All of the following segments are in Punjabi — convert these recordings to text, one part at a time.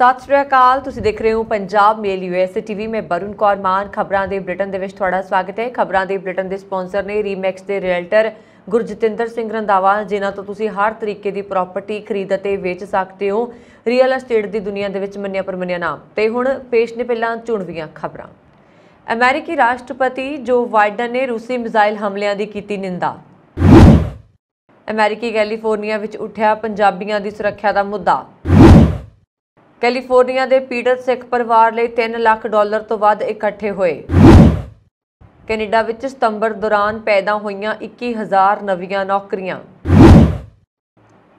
ਸਤਿ ਸ਼੍ਰੀ ਅਕਾਲ, ਤੁਸੀਂ ਦੇਖ ਰਹੇ ਹੋ ਪੰਜਾਬ ਮੇਲ ਯੂਐਸਏ ਟੀਵੀ ਮੈਂ ਬਰੁਣ ਕੌਰ ਮਾਨ, ਖਬਰਾਂ ਦੇ ਬ੍ਰਿਟਨ ਦੇ ਵਿੱਚ ਤੁਹਾਡਾ ਸਵਾਗਤ ਹੈ। ਖਬਰਾਂ ਦੇ ਬ੍ਰਿਟਨ ਦੇ ਸਪਾਂਸਰ ਨੇ ਰੀਮੈਕਸ ਦੇ ਰੀਅਲਟਰ ਗੁਰਜਤਿੰਦਰ ਸਿੰਘ ਰੰਦਾਵਾ ਜਿਨ੍ਹਾਂ ਤੋਂ ਤੁਸੀਂ ਹਰ ਤਰੀਕੇ ਦੀ ਪ੍ਰਾਪਰਟੀ ਖਰੀਦ ਅਤੇ ਵੇਚ ਸਕਦੇ ਹੋ। ਰੀਅਲ ਏਸਟੇਟ ਦੀ ਦੁਨੀਆ ਦੇ ਵਿੱਚ ਮੰਨਿਆ ਪਰਮੰਨਿਆ ਨਾਮ। ਤੇ ਹੁਣ ਪੇਸ਼ ਨੇ ਪਹਿਲਾਂ ਚੁਣਵੀਆਂ ਖਬਰਾਂ। ਅਮਰੀਕੀ ਰਾਸ਼ਟਰਪਤੀ ਜੋ ਬਾਈਡਨ ਨੇ ਰੂਸੀ ਮਿਜ਼ਾਈਲ ਹਮਲਿਆਂ ਦੀ ਕੀਤੀ ਨਿੰਦਾ। ਅਮਰੀਕੀ ਕੈਲੀਫੋਰਨੀਆ ਵਿੱਚ ਉੱਠਿਆ ਪੰਜਾਬੀਆਂ ਦੀ ਸੁਰੱਖਿਆ ਦਾ ਮੁੱਦਾ। ਕੈਲੀਫੋਰਨੀਆ ਦੇ ਪੀੜਤ ਸਿੱਖ ਪਰਿਵਾਰ ਲਈ 3 ਲੱਖ ਡਾਲਰ ਤੋਂ ਵੱਧ ਇਕੱਠੇ ਹੋਏ। ਕੈਨੇਡਾ ਵਿੱਚ ਸਤੰਬਰ ਦੌਰਾਨ ਪੈਦਾ ਹੋਈਆਂ 21000 ਨਵੀਆਂ ਨੌਕਰੀਆਂ।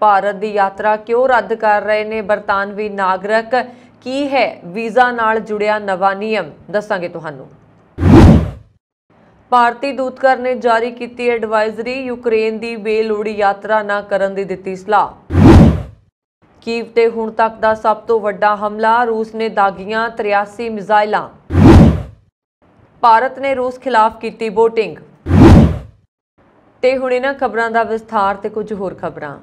ਭਾਰਤ ਦੀ ਯਾਤਰਾ ਕਿਉਂ ਰੱਦ ਕਰ ਰਹੇ ਨੇ ਬਰਤਾਨਵੀ ਨਾਗਰਿਕ? ਕੀ ਹੈ ਵੀਜ਼ਾ ਨਾਲ ਜੁੜਿਆ ਨਵਾਂ ਨਿਯਮ? ਦੱਸਾਂਗੇ ਤੁਹਾਨੂੰ। ਭਾਰਤੀ ਦੂਤਘਰ ਨੇ ਜਾਰੀ ਕੀਤੀ ਐਡਵਾਈਜ਼ਰੀ ਯੂਕਰੇਨ ਦੀ ਬੇਲੋੜੀ ਯਾਤਰਾ ਨਾ ਕਰਨ ਦੀ ਦਿੱਤੀ ਸਲਾਹ। ਕੀਵ ਤੇ ਹੁਣ ਤੱਕ ਦਾ ਸਭ ਤੋਂ ਵੱਡਾ ਹਮਲਾ, ਰੂਸ ਨੇ ਦਾਗੀਆਂ 83 ਮਿਜ਼ਾਈਲਾਂ। ਭਾਰਤ ਨੇ ਰੂਸ ਖਿਲਾਫ ਕੀਤੀ VOTING ਤੇ ਹੁਣ ਇਹਨਾਂ ਖਬਰਾਂ ਦਾ ਵਿਸਥਾਰ ਤੇ ਕੁਝ ਹੋਰ ਖਬਰਾਂ।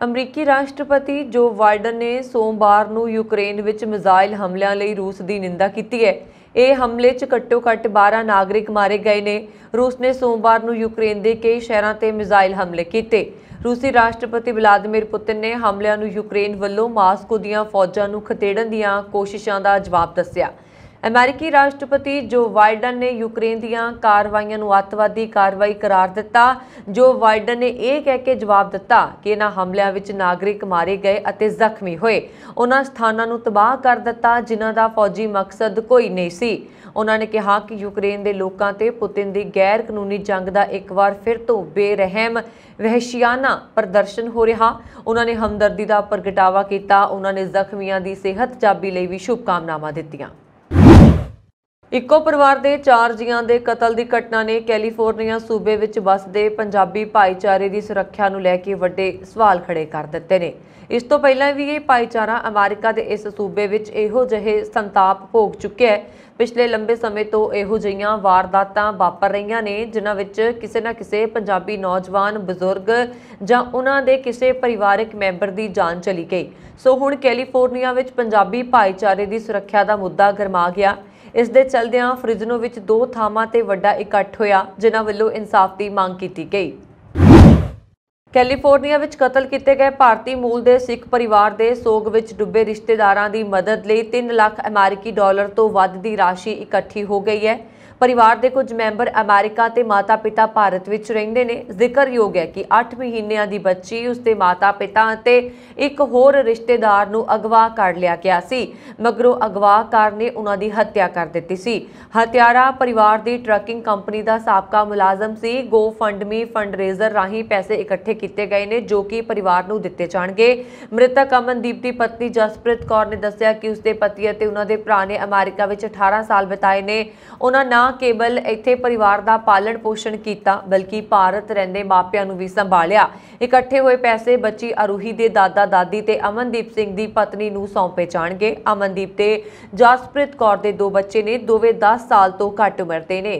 ਅਮਰੀਕੀ ਰਾਸ਼ਟਰਪਤੀ ਜੋ ਬਾਈਡਨ ਨੇ ਸੋਮਵਾਰ ਨੂੰ ਯੂਕਰੇਨ ਵਿੱਚ ਮਿਜ਼ਾਈਲ ਹਮਲਿਆਂ ਲਈ ਰੂਸ ਦੀ ਨਿੰਦਾ ਕੀਤੀ ਹੈ। ਇਹ ਹਮਲੇ 'ਚ ਘੱਟੋ-ਘੱਟ 12 ਨਾਗਰਿਕ ਮਾਰੇ ਗਏ ਨੇ। ਰੂਸ ਨੇ ਸੋਮਵਾਰ ਨੂੰ ਯੂਕਰੇਨ ਦੇ ਕਈ ਸ਼ਹਿਰਾਂ ਤੇ ਮਿਜ਼ਾਈਲ ਹਮਲੇ ਕੀਤੇ। ਰੂਸੀ ਰਾਸ਼ਟਰਪਤੀ ਵਲਾਦੀਮੀਰ ਪੁਤਿਨ ਨੇ ਹਮਲਿਆਂ ਨੂੰ ਯੂਕਰੇਨ ਵੱਲੋਂ ਮਾਸਕੋ ਦੀਆਂ ਫੌਜਾਂ ਨੂੰ ਖਤੇੜਨ ਦੀਆਂ ਕੋਸ਼ਿਸ਼ਾਂ ਦਾ ਜਵਾਬ ਦੱਸਿਆ। ਅਮਰੀਕੀ ਰਾਸ਼ਟਰਪਤੀ ਜੋ ਬਾਈਡਨ ਨੇ ਯੂਕਰੇਨ ਦੀਆਂ ਕਾਰਵਾਈਆਂ ਨੂੰ ਅੱਤਵਾਦੀ ਕਾਰਵਾਈ ਕਰਾਰ ਦਿੱਤਾ, ਜੋ ਬਾਈਡਨ ਨੇ ਇਹ ਕਹਿ ਕੇ ਜਵਾਬ ਦਿੱਤਾ ਕਿ ਇਹਨਾਂ ਹਮਲਿਆਂ ਵਿੱਚ ਨਾਗਰਿਕ ਮਾਰੇ ਗਏ ਅਤੇ ਜ਼ਖਮੀ ਹੋਏ। ਉਹਨਾਂ ਸਥਾਨਾਂ ਨੂੰ ਤਬਾਹ ਕਰ ਦਿੱਤਾ, ਜਿਨ੍ਹਾਂ ਦਾ ਫੌਜੀ ਮਕਸਦ ਕੋਈ ਨਹੀਂ ਸੀ। ਉਹਨਾਂ ਨੇ ਕਿਹਾ ਕਿ ਯੂਕਰੇਨ ਦੇ ਲੋਕਾਂ ਤੇ ਪੁਤਿਨ ਦੀ ਗੈਰ ਕਾਨੂੰਨੀ ਜੰਗ ਦਾ ਇੱਕ ਵਾਰ ਫਿਰ ਤੋਂ ਬੇਰਹਿਮ, ਵਹਿਸ਼ੀਆਨਾ ਪ੍ਰਦਰਸ਼ਨ ਹੋ ਰਿਹਾ। ਉਹਨਾਂ ਨੇ ਹਮਦਰਦੀ ਦਾ ਪ੍ਰਗਟਾਵਾ ਕੀਤਾ। ਉਹਨਾਂ ਨੇ ਜ਼ਖਮੀਆਂ ਦੀ ਸਿਹਤ ਜਾਬੀ ਲਈ ਵੀ ਸ਼ੁਭਕਾਮਨਾਵਾਂ ਦਿੱਤੀਆਂ। ਇੱਕੋ ਪਰਿਵਾਰ ਦੇ ਚਾਰ ਜੀਆਂ ਦੇ ਕਤਲ ਦੀ ਘਟਨਾ ਨੇ ਕੈਲੀਫੋਰਨੀਆ ਸੂਬੇ ਵਿੱਚ ਵੱਸਦੇ ਪੰਜਾਬੀ ਭਾਈਚਾਰੇ ਦੀ ਸੁਰੱਖਿਆ ਨੂੰ ਲੈ ਕੇ ਵੱਡੇ ਸਵਾਲ ਖੜੇ ਕਰ ਦਿੱਤੇ ਨੇ। ਇਸ ਤੋਂ ਪਹਿਲਾਂ ਵੀ ਇਹ ਭਾਈਚਾਰਾ ਅਮਰੀਕਾ ਦੇ ਇਸ ਸੂਬੇ ਵਿੱਚ ਇਹੋ ਜਿਹੇ ਸੰਤਾਪ ਭੋਗ ਚੁੱਕਿਆ ਹੈ। ਪਿਛਲੇ ਲੰਬੇ ਸਮੇਂ ਤੋਂ ਇਹੋ ਜਿਹੀਆਂ ਵਾਰਦਾਤਾਂ ਵਾਪਰ ਰਹੀਆਂ ਨੇ, ਜਿਨ੍ਹਾਂ ਵਿੱਚ ਕਿਸੇ ਨਾ ਕਿਸੇ ਪੰਜਾਬੀ ਨੌਜਵਾਨ, ਬਜ਼ੁਰਗ ਜਾਂ ਉਹਨਾਂ ਦੇ ਕਿਸੇ ਪਰਿਵਾਰਕ ਮੈਂਬਰ ਦੀ ਜਾਨ ਚਲੀ ਗਈ। ਸੋ ਹੁਣ ਕੈਲੀਫੋਰਨੀਆ ਵਿੱਚ ਪੰਜਾਬੀ ਭਾਈਚਾਰੇ ਦੀ ਸੁਰੱਖਿਆ ਦਾ ਮੁੱਦਾ ਗਰਮਾ ਗਿਆ। ਇਸ ਦੇ ਚਲਦਿਆਂ ਫ੍ਰਿਜਨੋ ਵਿੱਚ ਦੋ ਥਾਵਾਂ ਤੇ ਵੱਡਾ ਇਕੱਠ ਹੋਇਆ, ਜਿਨ੍ਹਾਂ ਵੱਲੋਂ ਇਨਸਾਫ ਦੀ ਮੰਗ ਕੀਤੀ ਗਈ। ਕੈਲੀਫੋਰਨੀਆ ਵਿੱਚ ਕਤਲ ਕੀਤੇ ਗਏ ਭਾਰਤੀ ਮੂਲ ਦੇ ਸਿੱਖ ਪਰਿਵਾਰ ਦੇ ਸੋਗ ਵਿੱਚ ਡੁੱਬੇ ਰਿਸ਼ਤੇਦਾਰਾਂ ਦੀ ਮਦਦ ਲਈ 3 ਲੱਖ ਅਮਰੀਕੀ ਡਾਲਰ ਤੋਂ ਵੱਧ ਦੀ ਰਾਸ਼ੀ ਇਕੱਠੀ ਹੋ ਗਈ ਹੈ। ਪਰਿਵਾਰ ਦੇ ਕੁਝ ਮੈਂਬਰ ਅਮਰੀਕਾ ਤੇ ਮਾਤਾ-ਪਿਤਾ ਭਾਰਤ ਵਿੱਚ ਰਹਿੰਦੇ ਨੇ। ਜ਼ਿਕਰਯੋਗ ਹੈ ਕਿ 8 ਮਹੀਨਿਆਂ ਦੀ ਬੱਚੀ ਉਸਦੇ ਮਾਤਾ-ਪਿਤਾ ਅਤੇ ਇੱਕ ਹੋਰ ਰਿਸ਼ਤੇਦਾਰ ਨੂੰ ਅਗਵਾ ਕਰ ਲਿਆ ਗਿਆ ਸੀ। ਮਗਰੋਂ ਅਗਵਾਕਾਰ ਨੇ ਉਹਨਾਂ ਦੀ ਹੱਤਿਆ ਕਰ ਦਿੱਤੀ ਸੀ। ਹਤਿਆਰਾ ਪਰਿਵਾਰ ਦੀ ਟਰੱਕਿੰਗ ਕੰਪਨੀ ਦਾ ਸਾਬਕਾ ਮੁਲਾਜ਼ਮ ਸੀ। ਗੋ ਫੰਡਮੀ ਫੰਡਰੇਜ਼ਰ ਰਾਹੀਂ ਪੈਸੇ ਇਕੱਠੇ ਕੀਤੇ ਗਏ ਨੇ, ਜੋ ਕਿ ਪਰਿਵਾਰ ਨੂੰ ਦਿੱਤੇ ਜਾਣਗੇ। ਮ੍ਰਿਤਕ ਅਮਨਦੀਪ ਦੀ ਪਤਨੀ ਜਸਪ੍ਰੀਤ ਕੌਰ ਨੇ ਦੱਸਿਆ ਕਿ ਉਸਦੇ ਪਤੀ ਅਤੇ ਉਹਨਾਂ ਦੇ ਭਰਾ ਨੇ ਅਮਰੀਕਾ ਵਿੱਚ 18 ਸਾਲ ਬਿਤਾਏ ਨੇ। ਉਹਨਾਂ ਨਾਲ ਨਾ ਕੇਵਲ ਇੱਥੇ ਪਰਿਵਾਰ ਦਾ ਪਾਲਣ ਪੋਸ਼ਣ ਕੀਤਾ, ਬਲਕਿ ਭਾਰਤ ਰਹਿੰਦੇ ਮਾਪਿਆਂ ਨੂੰ ਵੀ ਸੰਭਾਲਿਆ। ਇਕੱਠੇ ਹੋਏ ਪੈਸੇ ਬੱਚੀ ਅਰੂਹੀ ਦੇ ਦਾਦਾ ਦਾਦੀ ਤੇ ਅਮਨਦੀਪ ਸਿੰਘ ਦੀ ਪਤਨੀ ਨੂੰ ਸੌਂਪੇ ਜਾਣਗੇ ਅਮਨਦੀਪ ਤੇ ਜਸਪ੍ਰੀਤ ਕੌਰ ਦੇ ਦੋ ਬੱਚੇ ਨੇ, ਦੋਵੇਂ 10 ਸਾਲ ਤੋਂ ਘੱਟ ਉਮਰ ਦੇ ਨੇ।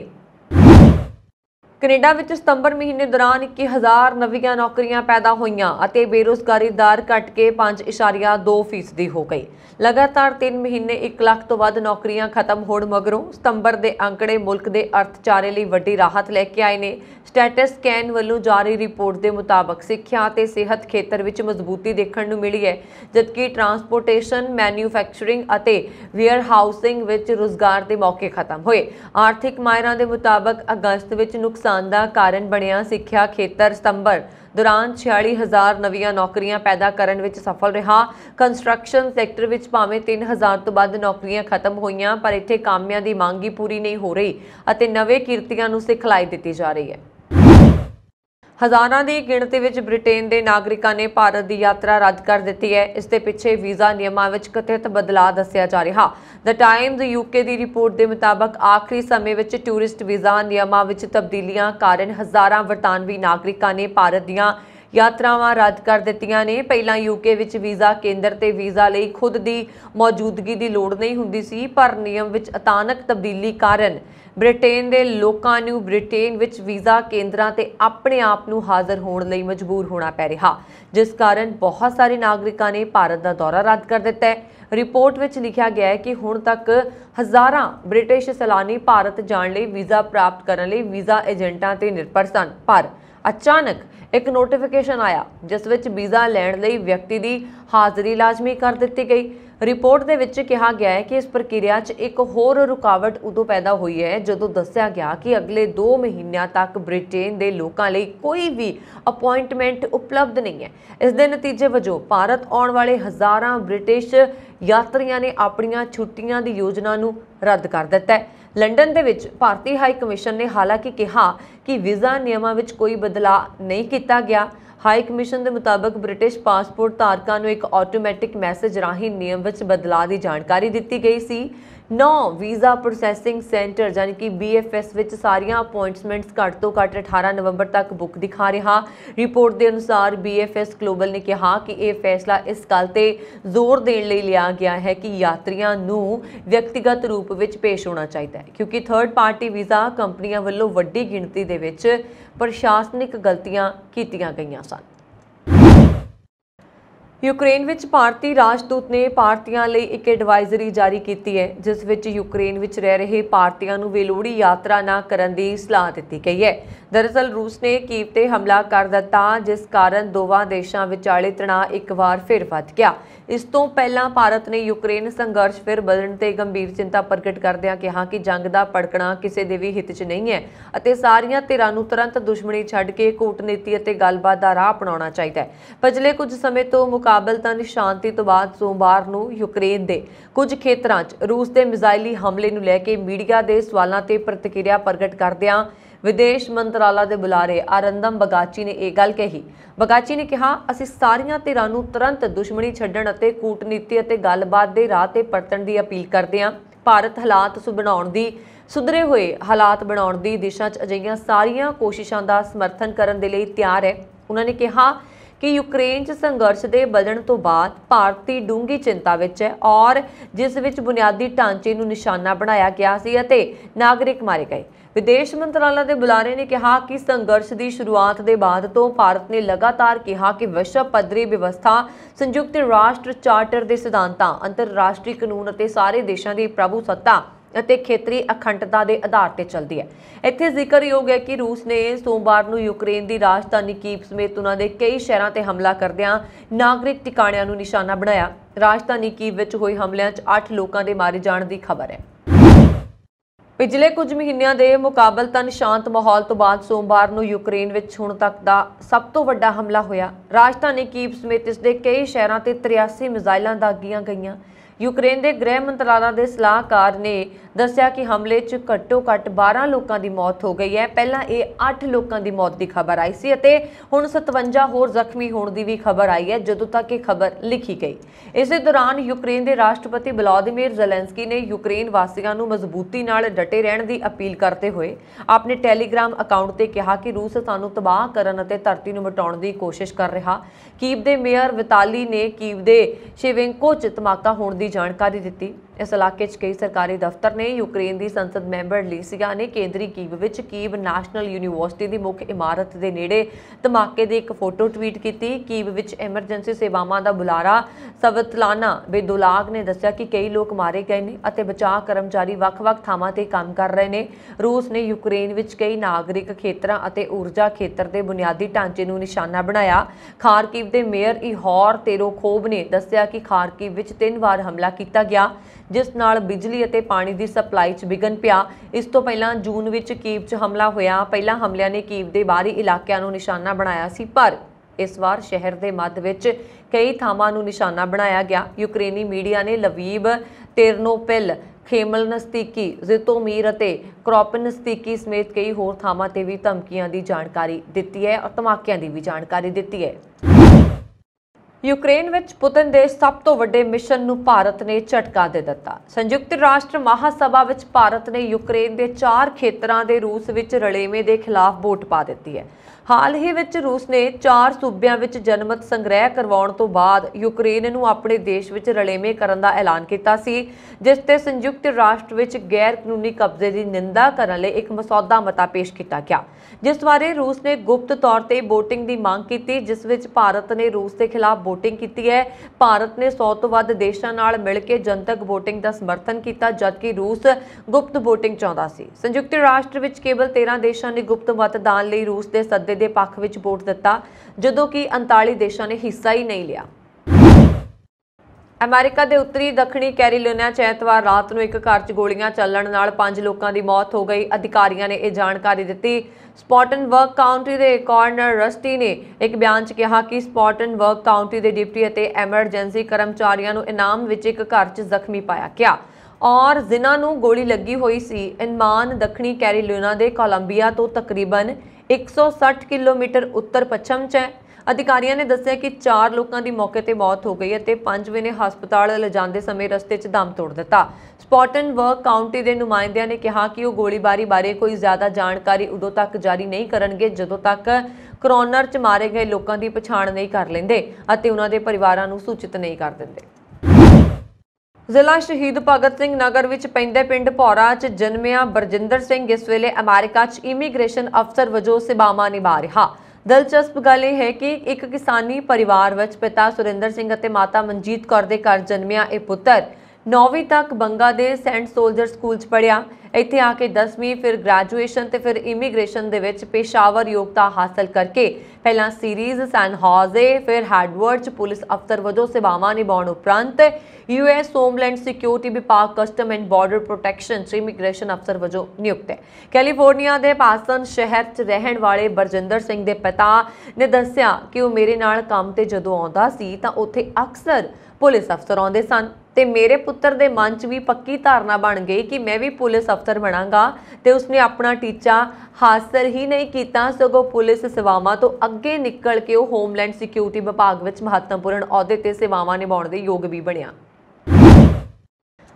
ਕੈਨੇਡਾ ਵਿੱਚ ਸਤੰਬਰ ਮਹੀਨੇ ਦੌਰਾਨ 21000 ਨਵੀਆਂ ਨੌਕਰੀਆਂ ਪੈਦਾ ਹੋਈਆਂ ਅਤੇ ਬੇਰੋਜ਼ਗਾਰੀ ਦਰ ਘਟ ਕੇ 5.2% ਹੋ ਗਈ। ਲਗਾਤਾਰ 3 ਮਹੀਨੇ 1 ਲੱਖ ਤੋਂ ਵੱਧ ਨੌਕਰੀਆਂ ਖਤਮ ਹੋਣ ਮਗਰੋਂ ਸਤੰਬਰ ਦੇ ਅੰਕੜੇ ਮੁਲਕ ਦੇ ਅਰਥਚਾਰੇ ਲਈ ਵੱਡੀ ਰਾਹਤ ਲੈ ਕੇ ਆਏ ਨੇ। ਸਟੈਟਸ ਸਕੈਨ ਵੱਲੋਂ ਜਾਰੀ ਰਿਪੋਰਟ ਦੇ ਮੁਤਾਬਕ ਸਿੱਖਿਆ ਅਤੇ ਸਿਹਤ ਖੇਤਰ ਵਿੱਚ ਮਜ਼ਬੂਤੀ ਦੇਖਣ ਨੂੰ ਮਿਲੀ ਹੈ, ਜਦਕਿ ਟਰਾਂਸਪੋਰਟੇਸ਼ਨ, ਮੈਨੂਫੈਕਚਰਿੰਗ ਅਤੇ ਵੇਅਰ ਹਾਊਸਿੰਗ ਵਿੱਚ ਰੋਜ਼ਗਾਰ ਦੇ ਮੌਕੇ ਖਤਮ ਹੋਏ। ਆਰਥਿਕ ਮਾਇਰਾਂ ਦੇ ਮੁਤਾਬਕ ਅਗਸਤ ਵਿੱਚ ਨੁਕਸਾਨ ਦਾ ਕਾਰਨ ਬਣਿਆ ਸਿੱਖਿਆ ਖੇਤਰ ਸਤੰਬਰ ਦੌਰਾਨ 46000 ਨਵੀਆਂ ਨੌਕਰੀਆਂ ਪੈਦਾ ਕਰਨ ਵਿੱਚ ਸਫਲ ਰਿਹਾ। ਕੰਸਟਰਕਸ਼ਨ ਸੈਕਟਰ ਵਿੱਚ ਭਾਵੇਂ 3000 ਤੋਂ ਵੱਧ ਨੌਕਰੀਆਂ ਖਤਮ ਹੋਈਆਂ, ਪਰ ਇੱਥੇ ਕਾਮਿਆਂ ਦੀ ਮੰਗ ਹੀ ਪੂਰੀ ਨਹੀਂ ਹੋ ਰਹੀ ਅਤੇ ਨਵੇਂ ਕਿਰਤੀਆਂ ਨੂੰ ਸਿਖਲਾਈ ਦਿੱਤੀ ਜਾ ਰਹੀ ਹੈ। ਹਜ਼ਾਰਾਂ ਦੀ ਗਿਣਤੀ ਵਿੱਚ ਬ੍ਰਿਟੇਨ ਦੇ ਨਾਗਰਿਕਾਂ ਨੇ ਭਾਰਤ ਦੀ ਯਾਤਰਾ ਰੱਦ ਕਰ ਦਿੱਤੀ ਹੈ। ਇਸ ਦੇ ਪਿੱਛੇ ਵੀਜ਼ਾ ਨਿਯਮਾਂ ਵਿੱਚ ਕਥਿਤ ਬਦਲਾਅ ਦੱਸਿਆ ਜਾ ਰਿਹਾ। ਦ ਟਾਈਮਜ਼ ਯੂਕੇ ਦੀ ਰਿਪੋਰਟ ਦੇ ਮੁਤਾਬਕ, ਆਖਰੀ ਸਮੇਂ ਵਿੱਚ ਟੂਰਿਸਟ ਵੀਜ਼ਾ ਨਿਯਮਾਂ ਵਿੱਚ ਤਬਦੀਲੀਆਂ ਕਾਰਨ ਹਜ਼ਾਰਾਂ ਵਰਤਾਨਵੀ ਨਾਗਰਿਕਾਂ ਨੇ ਭਾਰਤ ਦੀਆਂ ਯਾਤਰਾਵਾਂ ਰੱਦ ਕਰ ਦਿੱਤੀਆਂ ਨੇ। ਪਹਿਲਾਂ ਯੂਕੇ ਵਿੱਚ ਵੀਜ਼ਾ ਕੇਂਦਰ ਤੇ ਵੀਜ਼ਾ ਲਈ ਖੁਦ ਦੀ ਮੌਜੂਦਗੀ ਦੀ ਲੋੜ ਨਹੀਂ ਹੁੰਦੀ ਸੀ, ਪਰ ਨਿਯਮ ਵਿੱਚ ਅਚਾਨਕ ਤਬਦੀਲੀ ਕਾਰਨ ਬ੍ਰਿਟੇਨ ਦੇ ਲੋਕਾਂ ਨੂੰ ਬ੍ਰਿਟੇਨ ਵਿੱਚ ਵੀਜ਼ਾ ਕੇਂਦਰਾਂ ਤੇ ਆਪਣੇ ਆਪ ਨੂੰ ਹਾਜ਼ਰ ਹੋਣ ਲਈ ਮਜਬੂਰ ਹੋਣਾ ਪੈ ਰਿਹਾ। ਜਿਸ ਕਾਰਨ ਬਹੁਤ ਸਾਰੇ ਨਾਗਰਿਕਾਂ ਨੇ ਭਾਰਤ ਦਾ ਦੌਰਾ ਰੱਦ ਕਰ ਦਿੱਤਾ ਹੈ। ਰਿਪੋਰਟ ਵਿੱਚ ਲਿਖਿਆ ਗਿਆ ਹੈ ਕਿ ਹੁਣ ਤੱਕ ਹਜ਼ਾਰਾਂ ਬ੍ਰਿਟਿਸ਼ ਸੈਲਾਨੀ ਭਾਰਤ ਜਾਣ ਲਈ ਵੀਜ਼ਾ ਪ੍ਰਾਪਤ ਕਰਨ ਲਈ ਵੀਜ਼ਾ ਏਜੰਟਾਂ ਤੇ ਨਿਰਭਰ ਸਨ, ਪਰ ਅਚਾਨਕ ਇੱਕ ਨੋਟੀਫਿਕੇਸ਼ਨ ਆਇਆ, ਜਿਸ ਵਿੱਚ ਵੀਜ਼ਾ ਲੈਣ ਲਈ ਵਿਅਕਤੀ ਦੀ ਹਾਜ਼ਰੀ ਲਾਜ਼ਮੀ ਕਰ ਦਿੱਤੀ ਗਈ। ਰਿਪੋਰਟ ਦੇ ਵਿੱਚ ਕਿਹਾ ਗਿਆ ਹੈ ਕਿ ਇਸ ਪ੍ਰਕਿਰਿਆ 'ਚ ਇੱਕ ਹੋਰ ਰੁਕਾਵਟ ਉਦੋਂ ਪੈਦਾ ਹੋਈ ਹੈ ਜਦੋਂ ਦੱਸਿਆ ਗਿਆ ਕਿ ਅਗਲੇ 2 ਮਹੀਨਿਆਂ ਤੱਕ ਬ੍ਰਿਟੇਨ ਦੇ ਲੋਕਾਂ ਲਈ ਕੋਈ ਵੀ ਅਪਾਇੰਟਮੈਂਟ ਉਪਲਬਧ ਨਹੀਂ ਹੈ। ਇਸ ਦੇ ਨਤੀਜੇ ਵਜੋਂ ਭਾਰਤ ਆਉਣ ਵਾਲੇ ਹਜ਼ਾਰਾਂ ਬ੍ਰਿਟਿਸ਼ ਯਾਤਰੀਆਂ ਨੇ ਆਪਣੀਆਂ ਛੁੱਟੀਆਂ ਦੀ ਯੋਜਨਾ ਨੂੰ ਰੱਦ ਕਰ ਦਿੱਤਾ ਹੈ। ਲੰਡਨ ਦੇ ਵਿੱਚ ਭਾਰਤੀ ਹਾਈ ਕਮਿਸ਼ਨ ਨੇ ਹਾਲਾਂਕਿ ਕਿਹਾ ਕਿ ਵੀਜ਼ਾ ਨਿਯਮਾਂ ਵਿੱਚ ਕੋਈ ਬਦਲਾਅ ਨਹੀਂ ਕੀਤਾ ਗਿਆ। ਹਾਈ ਕਮਿਸ਼ਨ ਦੇ ਮੁਤਾਬਕ ਬ੍ਰਿਟਿਸ਼ ਪਾਸਪੋਰਟ ਧਾਰਕਾਂ ਨੂੰ ਇੱਕ ਆਟੋਮੈਟਿਕ ਮੈਸੇਜ ਰਾਹੀਂ ਨਿਯਮ ਵਿੱਚ ਬਦਲਾਅ ਦੀ ਜਾਣਕਾਰੀ ਦਿੱਤੀ ਗਈ ਸੀ। 9 ਵੀਜ਼ਾ ਪ੍ਰੋਸੈਸਿੰਗ ਸੈਂਟਰ ਯਾਨੀ ਕਿ BFS ਵਿੱਚ ਸਾਰੀਆਂ ਅਪਾਇੰਟਮੈਂਟਸ ਘੱਟ ਤੋਂ ਘੱਟ 18 ਨਵੰਬਰ ਤੱਕ ਬੁੱਕ ਦਿਖਾ ਰਿਹਾ। ਰਿਪੋਰਟ ਦੇ ਅਨੁਸਾਰ BFS ਗਲੋਬਲ ਨੇ ਕਿਹਾ ਕਿ ਇਹ ਫੈਸਲਾ ਇਸ ਗੱਲ ਤੇ ਜ਼ੋਰ ਦੇਣ ਲਈ ਲਿਆ ਗਿਆ ਹੈ ਕਿ ਯਾਤਰੀਆਂ ਨੂੰ ਵਿਅਕਤੀਗਤ ਰੂਪ ਵਿੱਚ ਪੇਸ਼ ਹੋਣਾ ਚਾਹੀਦਾ ਹੈ, ਕਿਉਂਕਿ ਥਰਡ ਪਾਰਟੀ ਵੀਜ਼ਾ ਕੰਪਨੀਆਂ ਵੱਲੋਂ ਵੱਡੀ ਗਿਣਤੀ ਦੇ ਵਿੱਚ ਪ੍ਰਸ਼ਾਸਨਿਕ ਗਲਤੀਆਂ ਕੀਤੀਆਂ ਗਈਆਂ ਸਨ। ਯੂਕਰੇਨ ਵਿੱਚ ਭਾਰਤੀ ਰਾਜਦੂਤ ਨੇ ਭਾਰਤੀਆਂ ਲਈ ਇੱਕ ਐਡਵਾਈਜ਼ਰੀ ਜਾਰੀ ਕੀਤੀ ਹੈ, ਜਿਸ ਵਿੱਚ ਯੂਕਰੇਨ ਵਿੱਚ ਰਹਿ ਰਹੇ ਭਾਰਤੀਆਂ ਨੂੰ ਵੇਲੋੜੀ ਯਾਤਰਾ ਨਾ ਕਰਨ ਦੀ ਸਲਾਹ ਦਿੱਤੀ ਗਈ ਹੈ। ਦਰਅਸਲ, ਰੂਸ ਨੇ ਕੀਵ ਤੇ ਹਮਲਾ ਕਰ ਦਿੱਤਾ, ਜਿਸ ਕਾਰਨ ਦੋਵਾਂ ਦੇਸ਼ਾਂ ਵਿਚਾਲੇ ਤਣਾਅ ਇੱਕ ਵਾਰ ਫਿਰ ਵੱਧ ਗਿਆ। ਇਸ ਤੋਂ ਪਹਿਲਾਂ ਭਾਰਤ ਨੇ ਯੂਕਰੇਨ ਸੰਘਰਸ਼ ਫਿਰ ਬਦਲਣ ਤੇ ਗੰਭੀਰ ਚਿੰਤਾ ਪ੍ਰਗਟ ਕਰਦਿਆਂ ਕਿਹਾ ਕਿ ਜੰਗ ਦਾ ਭੜਕਣਾ ਕਿਸੇ ਦੇ ਵੀ ਹਿੱਤ 'ਚ ਨਹੀਂ ਹੈ ਅਤੇ ਸਾਰੀਆਂ ਧਿਰਾਂ ਨੂੰ ਤੁਰੰਤ ਦੁਸ਼ਮਣੀ ਛੱਡ ਕੇ ਕੂਟਨੀਤੀ ਅਤੇ ਗੱਲਬਾਤ ਦਾ ਰਾਹ ਅਪਣਾਉਣਾ ਚਾਹੀਦਾ ਹੈ। ਪਿਛਲੇ ਕੁਝ ਸਮੇਂ ਤੋਂ ਮੁਕਾਬਲਤਨ ਸ਼ਾਂਤੀ ਤੋਂ ਬਾਅਦ ਸੋਮਵਾਰ ਨੂੰ ਯੂਕਰੇਨ ਦੇ ਕੁਝ ਖੇਤਰਾਂ 'ਚ ਰੂਸ ਦੇ ਮਿਜ਼ਾਈਲੀ ਹਮਲੇ ਨੂੰ ਲੈ ਕੇ ਮੀਡੀਆ ਦੇ ਸਵਾਲਾਂ ਤੇ ਪ੍ਰਤੀਕਿਰਿਆ ਪ੍ਰਗਟ ਕਰਦਿਆਂ ਵਿਦੇਸ਼ ਮੰਤਰਾਲਾ ਦੇ ਬੁਲਾਰੇ ਆਰੰਦਮ ਬਗਾਚੀ ਨੇ ਇਹ ਗੱਲ ਕਹੀ। ਬਗਾਚੀ ਨੇ ਕਿਹਾ, ਅਸੀਂ ਸਾਰੀਆਂ ਧਿਰਾਂ ਨੂੰ ਤੁਰੰਤ ਦੁਸ਼ਮਣੀ ਛੱਡਣ ਅਤੇ ਕੂਟਨੀਤੀ ਅਤੇ ਗੱਲਬਾਤ ਦੇ ਰਾਹ ਤੇ ਪਰਤਣ ਦੀ ਅਪੀਲ ਕਰਦੇ ਹਾਂ ਭਾਰਤ ਹਾਲਾਤ ਸੁਧਾਉਣ ਦੀ, ਸੁਧਰੇ ਹੋਏ ਹਾਲਾਤ ਬਣਾਉਣ ਦੀ ਦਿਸ਼ਾ 'ਚ ਅਜਿਹੀਆਂ ਸਾਰੀਆਂ ਕੋਸ਼ਿਸ਼ਾਂ ਦਾ ਸਮਰਥਨ ਕਰਨ ਦੇ ਲਈ ਤਿਆਰ ਹੈ। ਉਹਨਾਂ ਨੇ ਕਿਹਾ ਕਿ ਯੂਕਰੇਨ 'ਚ ਸੰਘਰਸ਼ ਦੇ ਵਧਣ ਤੋਂ ਬਾਅਦ ਭਾਰਤੀ ਡੂੰਗੀ ਚਿੰਤਾ ਵਿੱਚ ਹੈ ਔਰ ਜਿਸ ਵਿੱਚ ਬੁਨਿਆਦੀ ਢਾਂਚੇ ਨੂੰ ਨਿਸ਼ਾਨਾ ਬਣਾਇਆ ਗਿਆ ਸੀ ਅਤੇ ਨਾਗਰਿਕ ਮਾਰੇ ਗਏ। ਵਿਦੇਸ਼ ਮੰਤਰਾਲਾ ਦੇ ਬੁਲਾਰੇ ਨੇ ਕਿਹਾ ਕਿ ਸੰਘਰਸ਼ ਦੀ ਸ਼ੁਰੂਆਤ ਦੇ ਬਾਅਦ ਤੋਂ ਭਾਰਤ ਨੇ ਲਗਾਤਾਰ ਕਿਹਾ ਕਿ ਵਿਸ਼ਵ ਪੱਧਰੀ ਵਿਵਸਥਾ, ਸੰਯੁਕਤ ਰਾਸ਼ਟਰ ਚਾਰਟਰ ਦੇ ਸਿਧਾਂਤਾਂ, ਅੰਤਰਰਾਸ਼ਟਰੀ ਕਾਨੂੰਨ ਅਤੇ ਸਾਰੇ ਦੇਸ਼ਾਂ ਦੀ ਪ੍ਰਭੂ ਸੱਤਾ ਅਤੇ ਖੇਤਰੀ ਅਖੰਡਤਾ ਦੇ ਆਧਾਰ ਤੇ ਚੱਲਦੀ ਹੈ। ਇੱਥੇ ਜ਼ਿਕਰਯੋਗ ਹੈ ਕਿ ਰੂਸ ਨੇ ਸੋਮਵਾਰ ਨੂੰ ਯੂਕਰੇਨ ਦੀ ਰਾਜਧਾਨੀ ਕੀਵ ਸਮੇਤ ਉਹਨਾਂ ਦੇ ਕਈ ਸ਼ਹਿਰਾਂ ਤੇ ਹਮਲਾ ਕਰਦਿਆਂ ਨਾਗਰਿਕ ਟਿਕਾਣਿਆਂ ਨੂੰ ਨਿਸ਼ਾਨਾ ਬਣਾਇਆ। ਰਾਜਧਾਨੀ ਕੀਵ ਵਿੱਚ ਹੋਏ ਹਮਲਿਆਂ 'ਚ 8 ਲੋਕਾਂ ਦੇ ਮਾਰੇ ਜਾਣ ਦੀ ਖਬਰ ਹੈ। ਪਿਛਲੇ ਕੁਝ ਮਹੀਨਿਆਂ ਦੇ ਮੁਕਾਬਲਤਨ ਸ਼ਾਂਤ ਮਾਹੌਲ ਤੋਂ ਬਾਅਦ ਸੋਮਵਾਰ ਨੂੰ ਯੂਕਰੇਨ ਵਿੱਚ ਹੁਣ ਤੱਕ ਦਾ ਸਭ ਤੋਂ ਵੱਡਾ ਹਮਲਾ ਹੋਇਆ। ਰਾਜਧਾਨੀ ਕੀਵ ਸਮੇਤ ਇਸ ਦੇ ਕਈ ਸ਼ਹਿਰਾਂ ਤੇ 83 ਮਿਜ਼ਾਈਲਾਂ ਦਾਗੀਆਂ ਗਈਆਂ। ਯੂਕਰੇਨ ਦੇ ਗ੍ਰਹਿ ਮੰਤਰਾਲਾ ਦੇ ਸਲਾਹਕਾਰ ਨੇ ਦੱਸਿਆ ਕਿ ਹਮਲੇ 'ਚ ਘੱਟੋ-ਘੱਟ 12 ਲੋਕਾਂ ਦੀ ਮੌਤ ਹੋ ਗਈ ਹੈ। ਪਹਿਲਾਂ ਇਹ 8 ਲੋਕਾਂ ਦੀ ਮੌਤ ਦੀ ਖਬਰ ਆਈ ਸੀ ਅਤੇ ਹੁਣ 57 ਹੋਰ ਜ਼ਖਮੀ ਹੋਣ ਦੀ ਵੀ ਖਬਰ ਆਈ ਹੈ, ਜਦੋਂ ਤੱਕ ਇਹ ਖਬਰ ਲਿਖੀ ਗਈ। ਇਸੇ ਦੌਰਾਨ ਯੂਕਰੇਨ ਦੇ ਰਾਸ਼ਟਰਪਤੀ ਵਲਾਦੀਮੀਰ ਜ਼ੈਲੈਂਸਕੀ ਨੇ ਯੂਕਰੇਨ ਵਾਸੀਆਂ ਨੂੰ ਮਜ਼ਬੂਤੀ ਨਾਲ ਡਟੇ ਰਹਿਣ ਦੀ ਅਪੀਲ ਕਰਦੇ ਹੋਏ ਆਪਣੇ ਟੈਲੀਗ੍ਰਾਮ ਅਕਾਊਂਟ ਤੇ ਕਿਹਾ ਕਿ ਰੂਸ ਸਾਨੂੰ ਤਬਾਹ ਕਰਨ ਅਤੇ ਧਰਤੀ ਨੂੰ ਮਿਟਾਉਣ ਦੀ ਕੋਸ਼ਿਸ਼ ਕਰ ਰਿਹਾ। ਕੀਵ ਦੇ ਮੇਅਰ ਵਿਤਾਲੀ ਨੇ ਕੀਵ ਦੇ ਸ਼ੇਵਿੰਕੋ ਚ ਧਮਾਕਾ ਹੋਣ ਦੀ ਜਾਣਕਾਰੀ ਦਿੱਤੀ। ਇਸ ਇਲਾਕੇ 'ਚ ਕਈ ਸਰਕਾਰੀ ਦਫ਼ਤਰ ਨੇ ਯੂਕਰੇਨ ਦੀ ਸੰਸਦ ਮੈਂਬਰ ਲੀਸੀਆ ਨੇ ਕੇਂਦਰੀ ਕੀਵ ਵਿੱਚ ਕੀਵ ਨੈਸ਼ਨਲ ਯੂਨੀਵਰਸਿਟੀ ਦੀ ਮੁੱਖ ਇਮਾਰਤ ਦੇ ਨੇੜੇ ਧਮਾਕੇ ਦੀ ਇੱਕ ਫੋਟੋ ਟਵੀਟ ਕੀਤੀ। ਕੀਵ ਵਿੱਚ ਐਮਰਜੈਂਸੀ ਸੇਵਾਵਾਂ ਦਾ ਬੁਲਾਰਾ ਸਵਤਲਾਨਾ ਬੇਦੋਲਾਗ ਨੇ ਦੱਸਿਆ ਕਿ ਕਈ ਲੋਕ ਮਾਰੇ ਗਏ ਨੇ ਅਤੇ ਬਚਾਅ ਕਰਮਚਾਰੀ ਵੱਖ-ਵੱਖ ਥਾਵਾਂ ਤੇ ਕੰਮ ਕਰ ਰਹੇ ਨੇ। ਰੂਸ ਨੇ ਯੂਕਰੇਨ ਵਿੱਚ ਕਈ ਨਾਗਰਿਕ ਖੇਤਰਾਂ ਅਤੇ ਊਰਜਾ ਖੇਤਰ ਦੇ ਬੁਨਿਆਦੀ ਢਾਂਚੇ ਨੂੰ ਨਿਸ਼ਾਨਾ ਬਣਾਇਆ। ਖਾਰਕੀਵ ਦੇ ਮੇਅਰ ਇਹੌਰ ਤੇਰੋਖੋਬ ਨੇ ਦੱਸਿਆ ਕਿ ਖਾਰਕੀਵ ਵਿੱਚ ਤਿੰਨ ਵਾਰ ਹਮਲਾ ਕੀਤਾ ਗਿਆ। ਜਿਸ ਨਾਲ ਬਿਜਲੀ ਅਤੇ ਪਾਣੀ ਦੀ ਸਪਲਾਈ 'ਚ ਵਿਘਨ ਪਿਆ। ਇਸ ਤੋਂ ਪਹਿਲਾਂ ਜੂਨ ਵਿੱਚ ਕੀਵ 'ਚ ਹਮਲਾ ਹੋਇਆ। ਪਹਿਲਾਂ ਹਮਲਿਆਂ ਨੇ ਕੀਵ ਦੇ ਬਾਹਰੀ ਇਲਾਕਿਆਂ ਨੂੰ ਨਿਸ਼ਾਨਾ ਬਣਾਇਆ ਸੀ, ਪਰ ਇਸ ਵਾਰ ਸ਼ਹਿਰ ਦੇ ਮੱਧ ਵਿੱਚ ਕਈ ਥਾਵਾਂ ਨੂੰ ਨਿਸ਼ਾਨਾ ਬਣਾਇਆ ਗਿਆ। ਯੂਕਰੇਨੀ ਮੀਡੀਆ ਨੇ ਲਵੀਬ ਤੇਰਨੋਪਿਲ, ਖੇਮਲ ਨਸਤੀਕੀ, ਜ਼ਿਤੋਮੀਰ ਅਤੇ ਕ੍ਰੋਪਨ ਨਸਤੀਕੀ ਸਮੇਤ ਕਈ ਹੋਰ ਥਾਵਾਂ ਤੇ ਵੀ ਧਮਕੀਆਂ ਦੀ ਜਾਣਕਾਰੀ ਦਿੱਤੀ ਹੈ ਔਰ ਧਮਾਕਿਆਂ ਦੀ ਵੀ ਜਾਣਕਾਰੀ ਦਿੱਤੀ ਹੈ। ਯੂਕਰੇਨ ਵਿੱਚ ਪੁਤਿਨ ਦੇ ਸਭ ਤੋਂ ਵੱਡੇ ਮਿਸ਼ਨ ਨੂੰ ਭਾਰਤ ਨੇ ਝਟਕਾ ਦੇ ਦਿੱਤਾ। ਸੰਯੁਕਤ ਰਾਸ਼ਟਰ ਮਹਾਸਭਾ ਵਿੱਚ ਭਾਰਤ ਨੇ ਯੂਕਰੇਨ ਦੇ ਚਾਰ ਖੇਤਰਾਂ ਦੇ ਰੂਸ ਵਿੱਚ ਰਲੇਵੇਂ ਦੇ ਖਿਲਾਫ ਵੋਟ ਪਾ ਦਿੱਤੀ ਹੈ। ਹਾਲ ਹੀ ਵਿੱਚ ਰੂਸ ਨੇ ਚਾਰ ਸੂਬਿਆਂ ਵਿੱਚ ਜਨਮਤ ਸੰਗ੍ਰਹਿ ਕਰਵਾਉਣ ਤੋਂ ਬਾਅਦ ਯੂਕਰੇਨ ਨੂੰ ਆਪਣੇ ਦੇਸ਼ ਵਿੱਚ ਰਲੇਵੇਂ ਕਰਨ ਦਾ ਐਲਾਨ ਕੀਤਾ ਸੀ, ਜਿਸ ਤੇ ਸੰਯੁਕਤ ਰਾਸ਼ਟਰ ਵਿੱਚ ਗੈਰ ਕਾਨੂੰਨੀ ਕਬਜ਼ੇ ਦੀ ਨਿੰਦਾ ਕਰਨ ਲਈ ਇੱਕ ਮਸੌਦਾ ਮਤਾ ਪੇਸ਼ ਕੀਤਾ ਗਿਆ। ਜਿਸ ਬਾਰੇ ਰੂਸ ਨੇ ਗੁਪਤ ਤੌਰ ਤੇ VOTING ਦੀ ਮੰਗ ਕੀਤੀ, ਜਿਸ ਵਿੱਚ ਭਾਰਤ ਨੇ ਰੂਸ ਦੇ ਖਿਲਾਫ VOTING ਕੀਤੀ ਹੈ। ਭਾਰਤ ਨੇ 100 ਤੋਂ ਵੱਧ ਦੇਸ਼ਾਂ ਨਾਲ ਮਿਲ ਕੇ ਜਨਤਕ VOTING ਦਾ ਸਮਰਥਨ ਕੀਤਾ, ਜਦਕਿ ਰੂਸ ਗੁਪਤ VOTING ਚਾਹੁੰਦਾ ਸੀ। ਸੰਯੁਕਤ ਰਾਸ਼ਟਰ ਵਿੱਚ ਕੇਵਲ 13 ਦੇਸ਼ਾਂ ਨੇ ਗੁਪਤ ਮਤਦਾਨ ਲਈ ਰੂਸ ਦੇ ਸੱਦੇ ਦੇ ਪੱਖ ਵਿੱਚ ਵੋਟ ਦਿੱਤਾ, ਜਦੋਂ ਕਿ 39 ਦੇਸ਼ਾਂ ਨੇ ਹਿੱਸਾ ਹੀ ਨਹੀਂ ਲਿਆ। ਅਮਰੀਕਾ ਦੇ ਉੱਤਰੀ ਦੱਖਣੀ ਕੈਰੀਲੋਨਾ 'ਚ ਐਤਵਾਰ ਰਾਤ ਨੂੰ ਇੱਕ ਘਰ 'ਚ ਗੋਲੀਆਂ ਚੱਲਣ ਨਾਲ 5 ਲੋਕਾਂ ਦੀ ਮੌਤ ਹੋ ਗਈ। ਅਧਿਕਾਰੀਆਂ ਨੇ ਇਹ ਜਾਣਕਾਰੀ ਦਿੱਤੀ। ਸਪੌਟਨਬਰਗ ਕਾਉਂਟੀ ਦੇ ਕਾਰਨਰ ਰਸਟੀ ਨੇ ਇੱਕ ਬਿਆਨ 'ਚ ਕਿਹਾ ਕਿ ਸਪੌਟਨਬਰਗ ਕਾਉਂਟੀ ਦੇ ਡਿਪਟੀ ਅਤੇ ਐਮਰਜੈਂਸੀ ਕਰਮਚਾਰੀਆਂ ਨੂੰ ਇਨਾਮ ਵਿੱਚ ਇੱਕ ਘਰ 'ਚ ਜ਼ਖਮੀ ਪਾਇਆ ਗਿਆ। ਔਰ ਜਿਨ੍ਹਾਂ ਨੂੰ ਗੋਲੀ ਲੱਗੀ ਹੋਈ ਸੀ, ਇਨਮਾਨ ਦੱਖਣੀ ਕੈਰੀਲੋਨਾ ਦੇ ਕੋਲੰਬੀਆ ਤੋਂ ਤਕਰੀਬਨ 160 ਕਿਲੋਮੀਟਰ ਉੱਤਰ ਪੱਛਮ 'ਚ ਹੈ। ਅਧਿਕਾਰੀਆਂ ਨੇ ਦੱਸਿਆ ਕਿ 4 ਲੋਕਾਂ ਦੀ ਮੌਕੇ ਤੇ ਮੌਤ ਹੋ ਗਈ ਅਤੇ 5ਵੇਂ ਨੇ ਹਸਪਤਾਲ ਲਿਜਾਂਦੇ ਸਮੇਂ ਰਸਤੇ 'ਚ ਦਮ ਤੋੜ ਦਿੱਤਾ। ਸਪੋਟਨ ਵਰਕ ਕਾਉਂਟੀ ਦੇ ਨੁਮਾਇੰਦਿਆਂ ਨੇ ਕਿਹਾ ਕਿ ਉਹ ਗੋਲੀਬਾਰੀ ਬਾਰੇ ਕੋਈ ਜ਼ਿਆਦਾ ਜਾਣਕਾਰੀ ਉਦੋਂ ਤੱਕ ਜਾਰੀ ਨਹੀਂ ਕਰਨਗੇ, ਜਦੋਂ ਤੱਕ ਕਰੋਨਰ 'ਚ ਮਾਰੇ ਗਏ ਲੋਕਾਂ ਦੀ ਪਛਾਣ ਨਹੀਂ ਕਰ ਲੈਂਦੇ ਅਤੇ ਉਹਨਾਂ ਦੇ ਪਰਿਵਾਰਾਂ ਨੂੰ ਸੂਚਿਤ ਨਹੀਂ ਕਰ ਦਿੰਦੇ। ਜ਼ਿਲ੍ਹਾ ਸ਼ਹੀਦ ਭਗਤ ਸਿੰਘ ਨਗਰ ਵਿੱਚ ਪੈਂਦੇ ਪਿੰਡ ਭੌਰਾ 'ਚ ਜਨਮਿਆ ਬਰਜਿੰਦਰ ਸਿੰਘ ਇਸ ਵੇਲੇ ਅਮਰੀਕਾ 'ਚ ਇਮੀਗ੍ਰੇਸ਼ਨ ਅਫਸਰ ਵਜੋਂ ਸੇਵਾਵਾਂ ਨਿਭਾ ਰਿਹਾ। ਦਿਲਚਸਪ ਗੱਲ ਇਹ ਹੈ ਕਿ ਇੱਕ ਕਿਸਾਨੀ ਪਰਿਵਾਰ ਵਿੱਚ ਪਿਤਾ ਸੁਰਿੰਦਰ ਸਿੰਘ ਅਤੇ ਮਾਤਾ ਮਨਜੀਤ ਕੌਰ ਦੇ ਘਰ ਜਨਮਿਆ ਇਹ ਪੁੱਤਰ। 9ਵੀਂ ਤੱਕ ਬੰਗਾ ਦੇ ਸੈਂਟ ਸੋਲਜਰ ਸਕੂਲ 'ਚ ਪੜ੍ਹਿਆ। ਇੱਥੇ ਆ ਕੇ 10ਵੀਂ ਫਿਰ ਗ੍ਰੈਜੂਏਸ਼ਨ ਤੇ ਫਿਰ ਇਮੀਗ੍ਰੇਸ਼ਨ ਦੇ ਵਿੱਚ ਪੇਸ਼ਾਵਰ ਯੋਗਤਾ ਹਾਸਲ ਕਰਕੇ ਪਹਿਲਾਂ ਸੀਰੀਜ਼ ਸੈਨ ਹੌਜ਼ੇ, ਫਿਰ ਹੈਡਵਰਡ 'ਚ ਪੁਲਿਸ ਅਫਸਰ ਵਜੋਂ ਸੇਵਾਵਾਂ ਨਿਭਾਉਣ ਉਪਰੰਤ ਯੂਐਸ ਹੋਮਲੈਂਡ ਸਿਕਿਉਰਿਟੀ ਵਿਭਾਗ ਕਸਟਮ ਐਂਡ ਬਾਰਡਰ ਪ੍ਰੋਟੈਕਸ਼ਨ 'ਚ ਇਮੀਗ੍ਰੇਸ਼ਨ ਅਫਸਰ ਵਜੋਂ ਨਿਯੁਕਤ ਹੈ। ਕੈਲੀਫੋਰਨੀਆ ਦੇ ਪਾਸਨ ਸ਼ਹਿਰ 'ਚ ਰਹਿਣ ਵਾਲੇ ਬਰਜਿੰਦਰ ਸਿੰਘ ਦੇ ਪਿਤਾ ਨੇ ਦੱਸਿਆ ਕਿ ਉਹ ਮੇਰੇ ਨਾਲ ਕੰਮ ਤੇ ਜਦੋਂ ਆਉਂਦਾ ਸੀ ਤਾਂ ਉੱਥੇ ਅਕਸਰ ਪੁਲਿਸ ਅਫਸਰ ਆਉਂਦੇ ਸਨ। ਤੇ ਮੇਰੇ ਪੁੱਤਰ ਦੇ ਮਨ 'ਚ ਵੀ ਪੱਕੀ ਧਾਰਨਾ ਬਣ ਗਈ ਕਿ ਮੈਂ ਵੀ ਪੁਲਿਸ ਅਫਸਰ ਬਣਾਂਗਾ। ਤੇ ਉਸਨੇ ਆਪਣਾ ਟੀਚਾ ਹਾਸਲ ਹੀ ਨਹੀਂ ਕੀਤਾ, ਸਗੋਂ ਪੁਲਿਸ ਸੇਵਾਵਾਂ ਤੋਂ ਅੱਗੇ ਨਿਕਲ ਕੇ ਉਹ ਹੋਮਲੈਂਡ ਸਿਕਿਉਰਿਟੀ ਵਿਭਾਗ ਵਿੱਚ ਮਹੱਤਵਪੂਰਨ ਅਹੁਦੇ ਤੇ ਸੇਵਾਵਾਂ ਨਿਭਾਉਣ ਦੇ ਯੋਗ ਵੀ ਬਣਿਆ।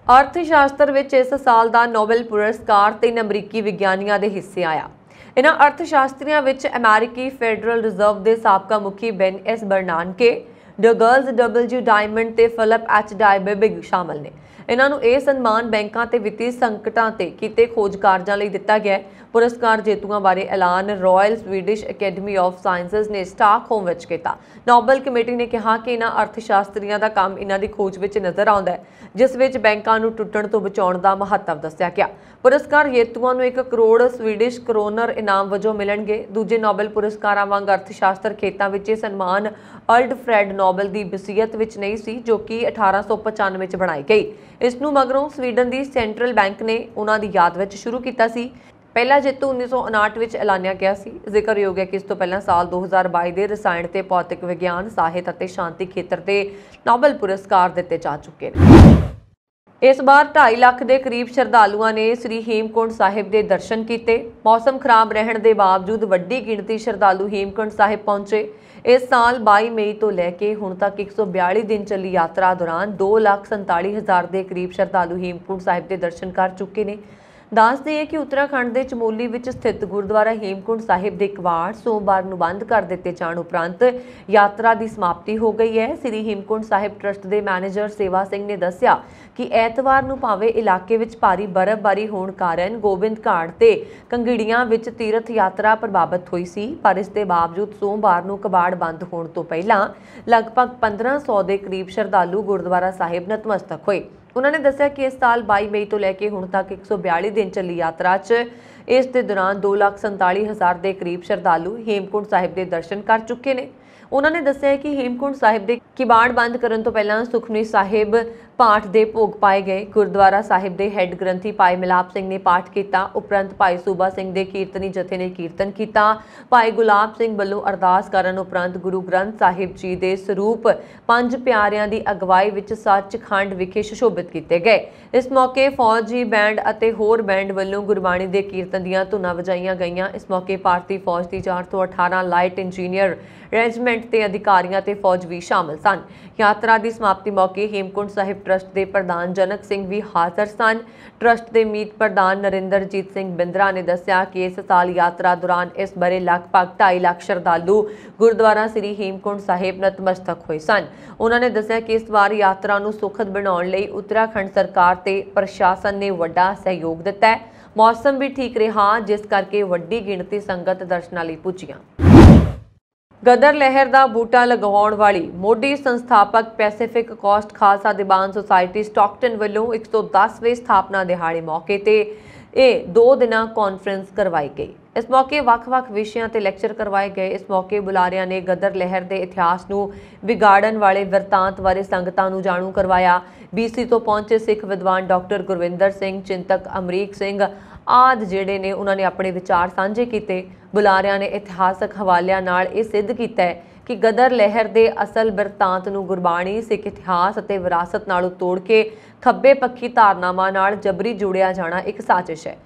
ਅਰਥ ਸ਼ਾਸਤਰ ਵਿੱਚ ਇਸ ਸਾਲ ਦਾ ਨੋਬਲ ਪੁਰਸਕਾਰ ਤਿੰਨ ਅਮਰੀਕੀ ਵਿਗਿਆਨੀਆਂ ਦੇ ਹਿੱਸੇ ਆਇਆ। ਇਹਨਾਂ ਅਰਥ ਸ਼ਾਸਤਰੀਆਂ ਵਿੱਚ ਅਮਰੀਕੀ ਫੈਡਰਲ ਰਿਜ਼ਰਵ ਦੇ ਸਾਬਕਾ ਮੁਖੀ Ben S Bernanke Douglas W Diamond ਤੇ ਫਿਲਪ ਐਚ ਡਾਇਬੇਬਿਗ ਸ਼ਾਮਲ ਨੇ। ਇਹਨਾਂ ਨੂੰ ਇਹ ਸਨਮਾਨ ਬੈਂਕਾਂ ਤੇ ਵਿੱਤੀ ਸੰਕਟਾਂ ਤੇ ਕੀਤੇ ਖੋਜ ਕਾਰਜਾਂ ਲਈ ਦਿੱਤਾ ਗਿਆ ਹੈ। ਪੁਰਸਕਾਰ ਜੇਤੂਆਂ ਬਾਰੇ ਐਲਾਨ Royal Swedish Academy of Sciences ਨੇ ਸਟਾਕਹੋਮ ਵਿੱਚ ਕੀਤਾ। ਨੋਬਲ ਕਮੇਟੀ ਨੇ ਕਿਹਾ ਕਿ ਇਹਨਾਂ ਅਰਥਸ਼ਾਸਤਰੀਆਂ ਦਾ ਕੰਮ ਇਹਨਾਂ ਦੀ ਖੋਜ ਵਿੱਚ ਨਜ਼ਰ ਆਉਂਦਾ ਹੈ, ਜਿਸ ਵਿੱਚ ਬੈਂਕਾਂ ਨੂੰ ਟੁੱਟਣ ਤੋਂ ਬਚਾਉਣ ਦਾ ਮਹੱਤਵ ਦੱਸਿਆ ਗਿਆ। ਪੁਰਸਕਾਰ ਜੇਤੂਆਂ ਨੂੰ 1 ਕਰੋੜ ਸਵੀਡਿਸ਼ ਕਰੋਨਰ ਇਨਾਮ ਵਜੋਂ ਮਿਲਣਗੇ। ਦੂਜੇ ਨੋਬਲ ਪੁਰਸਕਾਰਾਂ ਵਾਂਗ ਅਰਥ ਸ਼ਾਸਤਰ ਖੇਤਾਂ ਵਿੱਚ ਇਹ ਸਨਮਾਨ ਅਲਡ ਫਰੈਡ ਨੋਬਲ ਦੀ ਬਸੀਅਤ ਵਿੱਚ ਨਹੀਂ ਸੀ, ਜੋ ਕਿ 1895 ਵਿੱਚ ਬਣਾਈ ਗਈ। ਇਸ ਨੂੰ ਮਗਰੋਂ ਸਵੀਡਨ ਦੀ ਸੈਂਟਰਲ ਬੈਂਕ ਨੇ ਉਹਨਾਂ ਦੀ ਯਾਦ ਵਿੱਚ ਸ਼ੁਰੂ ਕੀਤਾ ਸੀ। ਪਹਿਲਾ ਜੇਤੂ 1959 ਵਿੱਚ ਐਲਾਨਿਆ ਗਿਆ ਸੀ। ਜ਼ਿਕਰਯੋਗ ਹੈ ਕਿ ਇਸ ਤੋਂ ਪਹਿਲਾਂ ਸਾਲ 2022 ਦੇ ਰਸਾਇਣ ਤੇ ਭੌਤਿਕ ਵਿਗਿਆਨ, ਸਾਹਿਤ ਅਤੇ ਸ਼ਾਂਤੀ ਖੇਤਰ ਤੇ ਨੋਬਲ ਪੁਰਸਕਾਰ ਦਿੱਤੇ ਜਾ ਚੁੱਕੇ ਨੇ। ਇਸ ਵਾਰ 2.5 ਲੱਖ ਦੇ ਕਰੀਬ ਸ਼ਰਧਾਲੂਆਂ ਨੇ ਸ੍ਰੀ ਹੇਮਕੁੰਟ ਸਾਹਿਬ ਦੇ ਦਰਸ਼ਨ ਕੀਤੇ। ਮੌਸਮ ਖਰਾਬ ਰਹਿਣ ਦੇ ਬਾਵਜੂਦ ਵੱਡੀ ਗਿਣਤੀ ਸ਼ਰਧਾਲੂ ਹੇਮਕੁੰਟ ਸਾਹਿਬ ਪਹੁੰਚੇ। ਇਸ ਸਾਲ 22 ਮਈ ਤੋਂ ਲੈ ਕੇ ਹੁਣ ਤੱਕ 142 ਦਿਨ ਚੱਲੀ ਯਾਤਰਾ ਦੌਰਾਨ 2,47,000 ਦੇ ਕਰੀਬ ਸ਼ਰਧਾਲੂ ਹੇਮਕੁੰਟ ਸਾਹਿਬ ਦੇ ਦਰਸ਼ਨ ਕਰ ਚੁੱਕੇ ਨੇ। ਦੱਸ ਦਈਏ ਕਿ ਉੱਤਰਾਖੰਡ ਦੇ ਚਮੋਲੀ ਵਿੱਚ ਸਥਿਤ ਗੁਰਦੁਆਰਾ ਹੇਮਕੁੰਟ ਸਾਹਿਬ ਦੇ ਕਵਾੜ ਸੋਮਵਾਰ ਨੂੰ ਬੰਦ ਕਰ ਦਿੱਤੇ ਜਾਣ ਉਪਰੰਤ ਯਾਤਰਾ ਦੀ ਸਮਾਪਤੀ ਹੋ ਗਈ ਹੈ। ਸ੍ਰੀ ਹੇਮਕੁੰਟ ਸਾਹਿਬ ਟਰਸਟ ਦੇ ਮੈਨੇਜਰ ਸੇਵਾ ਸਿੰਘ ਨੇ ਦੱਸਿਆ ਕਿ ਐਤਵਾਰ ਨੂੰ ਭਾਵੇਂ ਇਲਾਕੇ ਵਿੱਚ ਭਾਰੀ ਬਰਫ਼ਬਾਰੀ ਹੋਣ ਕਾਰਨ ਗੋਬਿੰਦ ਘਾਟ ਤੇ ਕੰਗੜੀਆਂ ਵਿੱਚ ਤੀਰਥ ਯਾਤਰਾ ਪ੍ਰਭਾਵਿਤ ਹੋਈ ਸੀ, ਪਰ ਇਸ ਦੇ ਬਾਵਜੂਦ ਸੋਮਵਾਰ ਨੂੰ ਕਬਾੜ ਬੰਦ ਹੋਣ ਤੋਂ ਪਹਿਲਾਂ ਲਗਭਗ 1500 ਦੇ ਕਰੀਬ ਸ਼ਰਧਾਲੂ ਗੁਰਦੁਆਰਾ ਸਾਹਿਬ ਨਤਮਸਤਕ ਹੋਏ। ਉਹਨਾਂ ਨੇ ਦੱਸਿਆ ਕਿ ਇਸ ਸਾਲ 22 ਮਈ ਤੋਂ ਲੈ ਕੇ ਹੁਣ ਤੱਕ 142 ਦਿਨ ਚੱਲੀ ਯਾਤਰਾ 'ਚ। ਇਸ ਦੇ ਦੌਰਾਨ 2,47,000 ਦੇ ਕਰੀਬ ਸ਼ਰਧਾਲੂ ਹੇਮਕੁੰਟ ਸਾਹਿਬ ਦੇ ਦਰਸ਼ਨ ਕਰ ਚੁੱਕੇ ਨੇ। ਉਹਨਾਂ ਨੇ ਦੱਸਿਆ ਕਿ ਹੇਮਕੁੰਟ ਸਾਹਿਬ ਦੇ ਕਿਬਾੜ ਬੰਦ ਕਰਨ ਤੋਂ ਪਹਿਲਾਂ ਸੁਖਮਨੀ ਸਾਹਿਬ ਪਾਠ ਦੇ ਭੋਗ ਪਾਏ ਗਏ। ਗੁਰਦੁਆਰਾ ਸਾਹਿਬ ਦੇ ਹੈੱਡ ਗ੍ਰੰਥੀ ਭਾਈ ਮਿਲਾਪ ਸਿੰਘ ਨੇ ਪਾਠ ਕੀਤਾ। ਉਪਰੰਤ ਭਾਈ ਸੂਬਾ ਸਿੰਘ ਦੇ ਕੀਰਤਨੀ ਜਥੇ ਨੇ ਕੀਰਤਨ ਕੀਤਾ। ਭਾਈ ਗੁਲਾਬ ਸਿੰਘ ਵੱਲੋਂ ਅਰਦਾਸ ਕਰਨ ਉਪਰੰਤ ਗੁਰੂ ਗ੍ਰੰਥ ਸਾਹਿਬ ਜੀ ਦੇ ਸਰੂਪ ਪੰਜ ਪਿਆਰਿਆਂ ਦੀ ਅਗਵਾਈ ਵਿੱਚ ਸੱਚਖੰਡ ਵਿਖੇ ਸੁਸ਼ੋਭਿਤ ਕੀਤੇ ਗਏ। ਇਸ ਮੌਕੇ ਫੌਜੀ ਬੈਂਡ ਅਤੇ ਹੋਰ ਬੈਂਡ ਵੱਲੋਂ ਗੁਰਬਾਣੀ ਦੇ ਕੀਰਤਨ ਦੀਆਂ ਧੁਨਾਂ ਵਜਾਈਆਂ ਗਈਆਂ। ਇਸ ਮੌਕੇ ਭਾਰਤੀ ਫੌਜ ਦੀ 4 ਤੋਂ 18 ਲਾਈਟ ਇੰਜੀਨੀਅਰ, ਰੈਜੀਮੈਂਟ ਤੇ ਅਧਿਕਾਰੀਆਂ ਤੇ ਫੌਜ ਵੀ ਸ਼ਾਮਲ ਸਨ। ਯਾਤਰਾ ਦੀ ਸਮਾਪਤੀ ਮੌਕੇ ਹੇਮਕੁੰਟ ਸਾਹਿਬ ਟਰਸਟ ਦੇ ਪ੍ਰਧਾਨ ਜਨਕ ਸਿੰਘ ਵੀ ਹਾਜ਼ਰ ਸਨ। ਟਰਸਟ ਦੇ ਮੀਤ ਪ੍ਰਧਾਨ ਨਰਿੰਦਰਜੀਤ ਸਿੰਘ ਬਿੰਦਰਾ ਨੇ ਦੱਸਿਆ ਕਿ ਇਸ ਸਾਲ ਯਾਤਰਾ ਦੌਰਾਨ ਇਸ ਬਰੇ ਲਗਭਗ 2.5 ਲੱਖ ਸ਼ਰਧਾਲੂ ਗੁਰਦੁਆਰਾ ਸ੍ਰੀ ਹੇਮਕੁੰਟ ਸਾਹਿਬ ਨਤਮਸਤਕ ਹੋਏ ਸਨ। ਉਹਨਾਂ ਨੇ ਦੱਸਿਆ ਕਿ ਇਸ ਵਾਰ ਯਾਤਰਾ ਨੂੰ ਸੁਖਦ ਬਣਾਉਣ ਲਈ ਉੱਤਰਾਖੰਡ ਸਰਕਾਰ ਤੇ ਪ੍ਰਸ਼ਾਸਨ ਨੇ ਵੱਡਾ ਸਹਿਯੋਗ ਦਿੱਤਾ ਹੈ। ਮੌਸਮ ਵੀ ਠੀਕ ਰਿਹਾ, ਜਿਸ ਕਰਕੇ ਵੱਡੀ ਗਿਣਤੀ ਸੰਗਤ ਦਰਸ਼ਨਾਂ ਲਈ ਪੁੱਜੀਆਂ। ਗਦਰ ਲਹਿਰ ਦਾ ਬੂਟਾ ਲਗਾਉਣ ਵਾਲੀ ਮੋਢੀ ਸੰਸਥਾਪਕ Pacific Coast Khalsa Diwan Society Stockton ਵੱਲੋਂ 110ਵੇਂ ਸਥਾਪਨਾ ਦਿਹਾੜੇ ਮੌਕੇ ਤੇ ਇਹ ਦੋ ਦਿਨਾਂ ਕਾਨਫਰੰਸ ਕਰਵਾਈ ਗਈ। ਇਸ ਮੌਕੇ ਵੱਖ-ਵੱਖ ਵਿਸ਼ਿਆਂ ਤੇ ਲੈਕਚਰ ਕਰਵਾਏ ਗਏ। ਇਸ ਮੌਕੇ ਬੁਲਾਰਿਆਂ ਨੇ ਗਦਰ ਲਹਿਰ ਦੇ ਇਤਿਹਾਸ ਨੂੰ ਵਿਗਾੜਨ ਵਾਲੇ ਵਰਤਾਂਤ ਬਾਰੇ ਸੰਗਤਾਂ ਨੂੰ ਜਾਣੂ ਕਰਵਾਇਆ। BC ਤੋਂ ਪਹੁੰਚੇ ਸਿੱਖ ਵਿਦਵਾਨ ਡਾਕਟਰ ਗੁਰਵਿੰਦਰ ਸਿੰਘ, ਚਿੰਤਕ ਅਮਰੀਕ ਸਿੰਘ ਆਦ ਜਿਹੜੇ ਨੇ, ਉਹਨਾਂ ਨੇ ਆਪਣੇ ਵਿਚਾਰ ਸਾਂਝੇ ਕੀਤੇ। ਬੁਲਾਰਿਆਂ ਨੇ ਇਤਿਹਾਸਕ ਹਵਾਲਿਆਂ ਨਾਲ ਇਹ ਸਿੱਧ ਕੀਤਾ ਹੈ ਕਿ ਗਦਰ ਲਹਿਰ ਦੇ ਅਸਲ ਬਿਰਤਾਂਤ ਨੂੰ ਗੁਰਬਾਣੀ, ਸਿੱਖ ਇਤਿਹਾਸ ਅਤੇ ਵਿਰਾਸਤ ਨਾਲੋਂ ਤੋੜ ਕੇ ਖੱਬੇ ਪੱਖੀ ਧਾਰਨਾਵਾਂ ਨਾਲ ਜਬਰੀ ਜੁੜਿਆ ਜਾਣਾ ਇੱਕ ਸਾਜ਼ਿਸ਼ ਹੈ।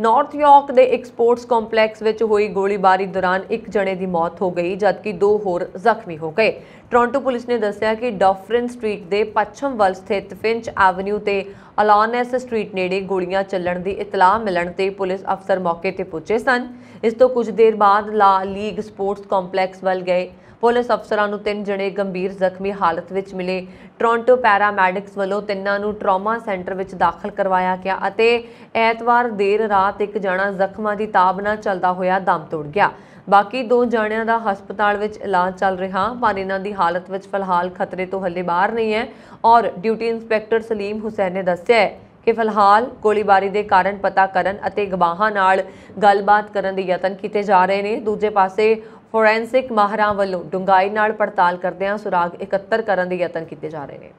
ਨਾਰਥ ਯਾਰਕ ਦੇ ਇੱਕ ਸਪੋਰਟਸ ਕੰਪਲੈਕਸ ਵਿੱਚ ਹੋਈ ਗੋਲੀਬਾਰੀ ਦੌਰਾਨ ਇੱਕ ਜਣੇ ਦੀ ਮੌਤ ਹੋ ਗਈ, ਜਦਕਿ ਦੋ ਹੋਰ ਜ਼ਖਮੀ ਹੋ ਗਏ। ਟੋਰਾਂਟੋ ਪੁਲਿਸ ਨੇ ਦੱਸਿਆ ਕਿ ਡਾਫਰਿਨ ਸਟਰੀਟ ਦੇ ਪੱਛਮ ਵੱਲ ਸਥਿਤ ਫਿੰਚ ਐਵਨਿਊ ਤੇ ਅਲਾਨੈਸ ਸਟਰੀਟ ਨੇੜੇ ਗੋਲੀਆਂ ਚੱਲਣ ਦੀ ਇਤਲਾਹ ਮਿਲਣ ਤੇ ਪੁਲਿਸ ਅਫਸਰ ਮੌਕੇ ਤੇ ਪਹੁੰਚੇ ਸਨ। ਇਸ ਤੋਂ ਕੁਝ ਦੇਰ ਬਾਅਦ ਲਾ ਲੀਗ ਸਪੋਰਟਸ ਕੰਪਲੈਕਸ ਵੱਲ ਗਏ। ਪੁਲਿਸ ਅਫਸਰਾਂ ਨੂੰ ਤਿੰਨ ਜਣੇ ਗੰਭੀਰ ਜ਼ਖਮੀ ਹਾਲਤ ਵਿੱਚ ਮਿਲੇ। ਟੋਰਾਂਟੋ ਪੈਰਾਮੈਡਿਕਸ ਵੱਲੋਂ ਤਿੰਨਾਂ ਨੂੰ ਟਰਾਮਾ ਸੈਂਟਰ ਵਿੱਚ ਦਾਖਲ ਕਰਵਾਇਆ ਗਿਆ ਅਤੇ ਐਤਵਾਰ ਦੇਰ ਰਾਤ ਇੱਕ ਜਣਾ ਜ਼ਖਮਾਂ ਦੀ ਤਾਬ ਨਾਲ ਚੱਲਦਾ ਹੋਇਆ ਦਮ ਤੋੜ ਗਿਆ। ਬਾਕੀ ਦੋ ਜਣਿਆਂ ਦਾ ਹਸਪਤਾਲ ਵਿੱਚ ਇਲਾਜ ਚੱਲ ਰਿਹਾ, ਪਰ ਇਹਨਾਂ ਦੀ ਹਾਲਤ ਵਿੱਚ ਫਿਲਹਾਲ ਖਤਰੇ ਤੋਂ ਹੱਲੇ ਬਾਹਰ ਨਹੀਂ ਹੈ ਔਰ ਡਿਊਟੀ ਇੰਸਪੈਕਟਰ ਸਲੀਮ ਹੁਸੈਨ ਨੇ ਦੱਸਿਆ ਹੈ ਕਿ ਫਿਲਹਾਲ ਗੋਲੀਬਾਰੀ ਦੇ ਕਾਰਨ ਪਤਾ ਕਰਨ ਅਤੇ ਗਵਾਹਾਂ ਨਾਲ ਗੱਲਬਾਤ ਕਰਨ ਦੇ ਯਤਨ ਕੀਤੇ ਜਾ ਰਹੇ ਨੇ। ਦੂਜੇ ਪਾਸੇ ਫੋਰੈਂਸਿਕ ਮਾਹਰਾਂ ਵੱਲੋਂ ਡੂੰਘਾਈ ਨਾਲ ਪੜਤਾਲ ਕਰਦਿਆਂ ਸੁਰਾਗ ਇਕੱਤਰ ਕਰਨ ਦੇ ਯਤਨ ਕੀਤੇ ਜਾ ਰਹੇ ਨੇ।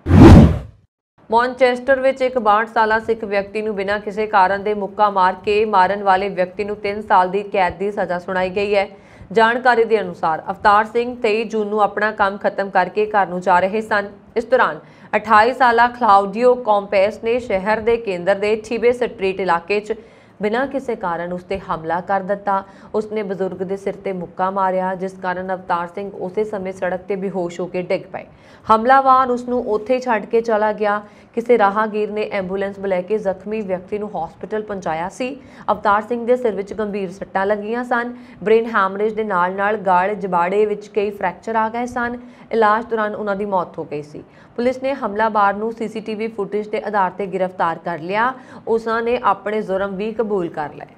ਮੌਨਚੈਸਟਰ ਵਿੱਚ ਇੱਕ 62 ਸਾਲਾ ਸਿੱਖ ਵਿਅਕਤੀ ਨੂੰ ਬਿਨਾਂ ਕਿਸੇ ਕਾਰਨ ਦੇ ਮੁੱਕਾ ਮਾਰ ਕੇ ਮਾਰਨ ਵਾਲੇ ਵਿਅਕਤੀ ਨੂੰ 3 ਸਾਲ ਦੀ ਕੈਦ ਦੀ ਸਜ਼ਾ ਸੁਣਾਈ ਗਈ ਹੈ। ਜਾਣਕਾਰੀ ਦੇ ਅਨੁਸਾਰ ਅਵਤਾਰ ਸਿੰਘ 23 ਜੂਨ ਨੂੰ ਆਪਣਾ ਕੰਮ ਖਤਮ ਕਰਕੇ ਘਰ ਨੂੰ ਜਾ ਰਹੇ ਸਨ। ਇਸ ਦੌਰਾਨ 28 ਸਾਲਾ ਕਲਾਉਡੀਓ ਕੰਪੈਸ ਨੇ ਸ਼ਹਿਰ ਦੇ ਕੇਂਦਰ ਦੇ ਠੀਬੇ ਸਟਰੀਟ ਇਲਾਕੇ 'ਚ ਬਿਨਾਂ ਕਿਸੇ ਕਾਰਨ ਉਸ ਤੇ ਹਮਲਾ ਕਰ ਦਿੱਤਾ। ਉਸਨੇ ਬਜ਼ੁਰਗ ਦੇ ਸਿਰ ਤੇ ਮੁੱਕਾ ਮਾਰਿਆ, ਜਿਸ ਕਾਰਨ ਅਵਤਾਰ ਸਿੰਘ ਉਸੇ ਸਮੇਂ ਸੜਕ ਤੇ ਬੇਹੋਸ਼ ਹੋ ਕੇ ਡਿੱਗ ਪਏ। ਹਮਲਾਵਾਰ ਉਸ ਨੂੰ ਉੱਥੇ ਹੀ ਛੱਡ ਕੇ ਚਲਾ ਗਿਆ। ਕਿਸੇ ਰਾਹਗੀਰ ਨੇ ਐਂਬੂਲੈਂਸ ਬੁਲਾ ਕੇ ਜ਼ਖਮੀ ਵਿਅਕਤੀ ਨੂੰ ਹਸਪੀਟਲ ਪਹੁੰਚਾਇਆ ਸੀ। ਅਵਤਾਰ ਸਿੰਘ ਦੇ ਸਿਰ ਵਿੱਚ ਗੰਭੀਰ ਸੱਟਾਂ ਲੱਗੀਆਂ ਸਨ। ਬ੍ਰੇਨ ਹੈਮਰੇਜ ਦੇ ਨਾਲ-ਨਾਲ ਗਾਲ ਜਬਾੜੇ ਵਿੱਚ ਕਈ ਫ੍ਰੈਕਚਰ ਆ ਗਏ ਸਨ। ਇਲਾਜ ਦੌਰਾਨ ਉਹਨਾਂ ਦੀ ਮੌਤ ਹੋ ਗਈ ਸੀ। ਪੁਲਿਸ ਨੇ ਹਮਲਾਵਾਰ ਨੂੰ ਸੀਸੀਟੀਵੀ ਫੁਟੇਜ ਦੇ ਆਧਾਰ ਤੇ ਗ੍ਰਿਫਤਾਰ ਕਰ ਲਿਆ। ਉਸਾਂ ਨੇ ਆਪਣੇ ਜ਼ੁਰਮ ਵੀ ਕਬੂਲ ਕਰ ਲਏ।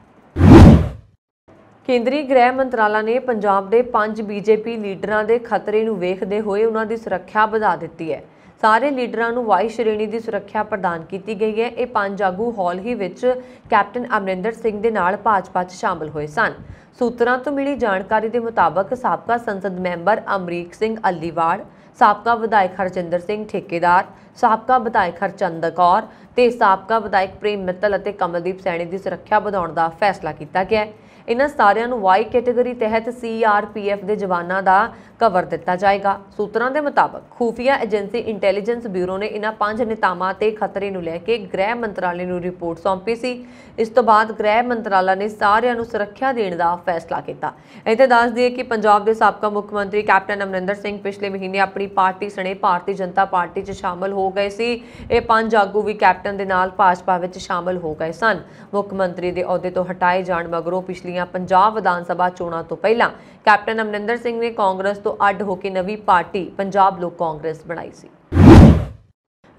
ਕੇਂਦਰੀ ਗ੍ਰਹਿ ਮੰਤਰਾਲਾ ਨੇ ਪੰਜਾਬ ਦੇ ਪੰਜ ਬੀਜੇਪੀ ਲੀਡਰਾਂ ਦੇ ਖਤਰੇ ਨੂੰ ਵੇਖਦੇ ਹੋਏ ਉਹਨਾਂ ਦੀ ਸੁਰੱਖਿਆ ਵਧਾ ਦਿੱਤੀ ਹੈ। ਸਾਰੇ ਲੀਡਰਾਂ ਨੂੰ ਵਾਈ ਸ਼੍ਰੇਣੀ ਦੀ ਸੁਰੱਖਿਆ ਪ੍ਰਦਾਨ ਕੀਤੀ ਗਈ ਹੈ। ਇਹ ਪੰਜ ਆਗੂ ਹਾਲ ਹੀ ਵਿੱਚ ਕੈਪਟਨ ਅਮਰਿੰਦਰ ਸਿੰਘ ਦੇ ਨਾਲ ਭਾਜਪਾ 'ਚ ਸ਼ਾਮਲ ਹੋਏ ਸਨ। ਸੂਤਰਾਂ ਤੋਂ ਮਿਲੀ ਜਾਣਕਾਰੀ ਦੇ ਮੁਤਾਬਕ ਸਾਬਕਾ ਸੰਸਦ ਮੈਂਬਰ ਅਮਰੀਕ ਸਿੰਘ ਅੱਲੀਵਾੜ ਸਾਬਕਾ ਵਿਧਾਇਕ ਹਰਜਿੰਦਰ ਸਿੰਘ ਠੇਕੇਦਾਰ ਸਾਬਕਾ ਵਿਧਾਇਕ ਹਰਚੰਦ ਕੌਰ ਤੇ ਸਾਬਕਾ ਵਿਧਾਇਕ ਪ੍ਰੇਮ ਮਿੱਤਲ ਅਤੇ ਕਮਲਦੀਪ ਸੈਣੀ ਦੀ ਸੁਰੱਖਿਆ ਵਧਾਉਣ ਦਾ ਫੈਸਲਾ ਕੀਤਾ ਗਿਆ ਹੈ। ਇਹਨਾਂ ਸਾਰਿਆਂ ਨੂੰ ਵਾਈ ਕੈਟਾਗਰੀ ਤਹਿਤ ਸੀਆਰਪੀਐਫ ਦੇ ਜਵਾਨਾਂ ਦਾ ਕਵਰ ਦਿੱਤਾ ਜਾਏਗਾ। ਸੂਤਰਾਂ ਦੇ ਮੁਤਾਬਕ ਖੂਫੀਆ ਏਜੰਸੀ ਇੰਟੈਲੀਜੈਂਸ ਬਿਊਰੋ ਨੇ ਇਹਨਾਂ ਪੰਜ ਨੇਤਾਵਾਂ ਤੇ ਖਤਰੇ ਨੂੰ ਲੈ ਕੇ ਗ੍ਰਹਿ ਮੰਤਰਾਲੇ ਨੂੰ ਰਿਪੋਰਟ ਸੌਂਪੀ ਸੀ। ਇਸ ਤੋਂ ਬਾਅਦ ਗ੍ਰਹਿ ਮੰਤਰਾਲਾ ਨੇ ਸਾਰਿਆਂ ਨੂੰ ਸੁਰੱਖਿਆ ਦੇਣ ਦਾ ਫੈਸਲਾ ਕੀਤਾ। ਇੱਥੇ ਦੱਸ ਦਈਏ ਕਿ ਪੰਜਾਬ ਦੇ ਸਾਬਕਾ ਮੁੱਖ ਮੰਤਰੀ ਕੈਪਟਨ ਅਮਰਿੰਦਰ ਸਿੰਘ ਪਿਛਲੇ ਮਹੀਨੇ ਆਪਣੀ ਪਾਰਟੀ ਸਣੇ ਭਾਰਤੀ ਜਨਤਾ ਪਾਰਟੀ 'ਚ ਸ਼ਾਮਲ ਹੋ ਗਏ ਸੀ। ਇਹ ਪੰਜ ਆਗੂ ਵੀ ਕੈਪਟਨ ਦੇ ਨਾਲ ਭਾਜਪਾ ਵਿੱਚ ਸ਼ਾਮਲ ਹੋ ਗਏ ਸਨ। ਮੁੱਖ ਮੰਤਰੀ ਦੇ ਅਹੁਦੇ ਤੋਂ ਹਟਾਏ ਜਾਣ ਮਗਰੋਂ ਪਿਛਲੀ ਪਿਛਲੀਆਂ ਪੰਜਾਬ ਵਿਧਾਨ ਸਭਾ ਚੋਣਾਂ ਤੋਂ ਪਹਿਲਾਂ ਕੈਪਟਨ ਅਮਰਿੰਦਰ ਸਿੰਘ ਨੇ ਕਾਂਗਰਸ ਤੋਂ ਅੱਡ ਹੋ ਕੇ ਨਵੀਂ ਪਾਰਟੀ ਪੰਜਾਬ ਲੋਕ ਕਾਂਗਰਸ ਬਣਾਈ ਸੀ।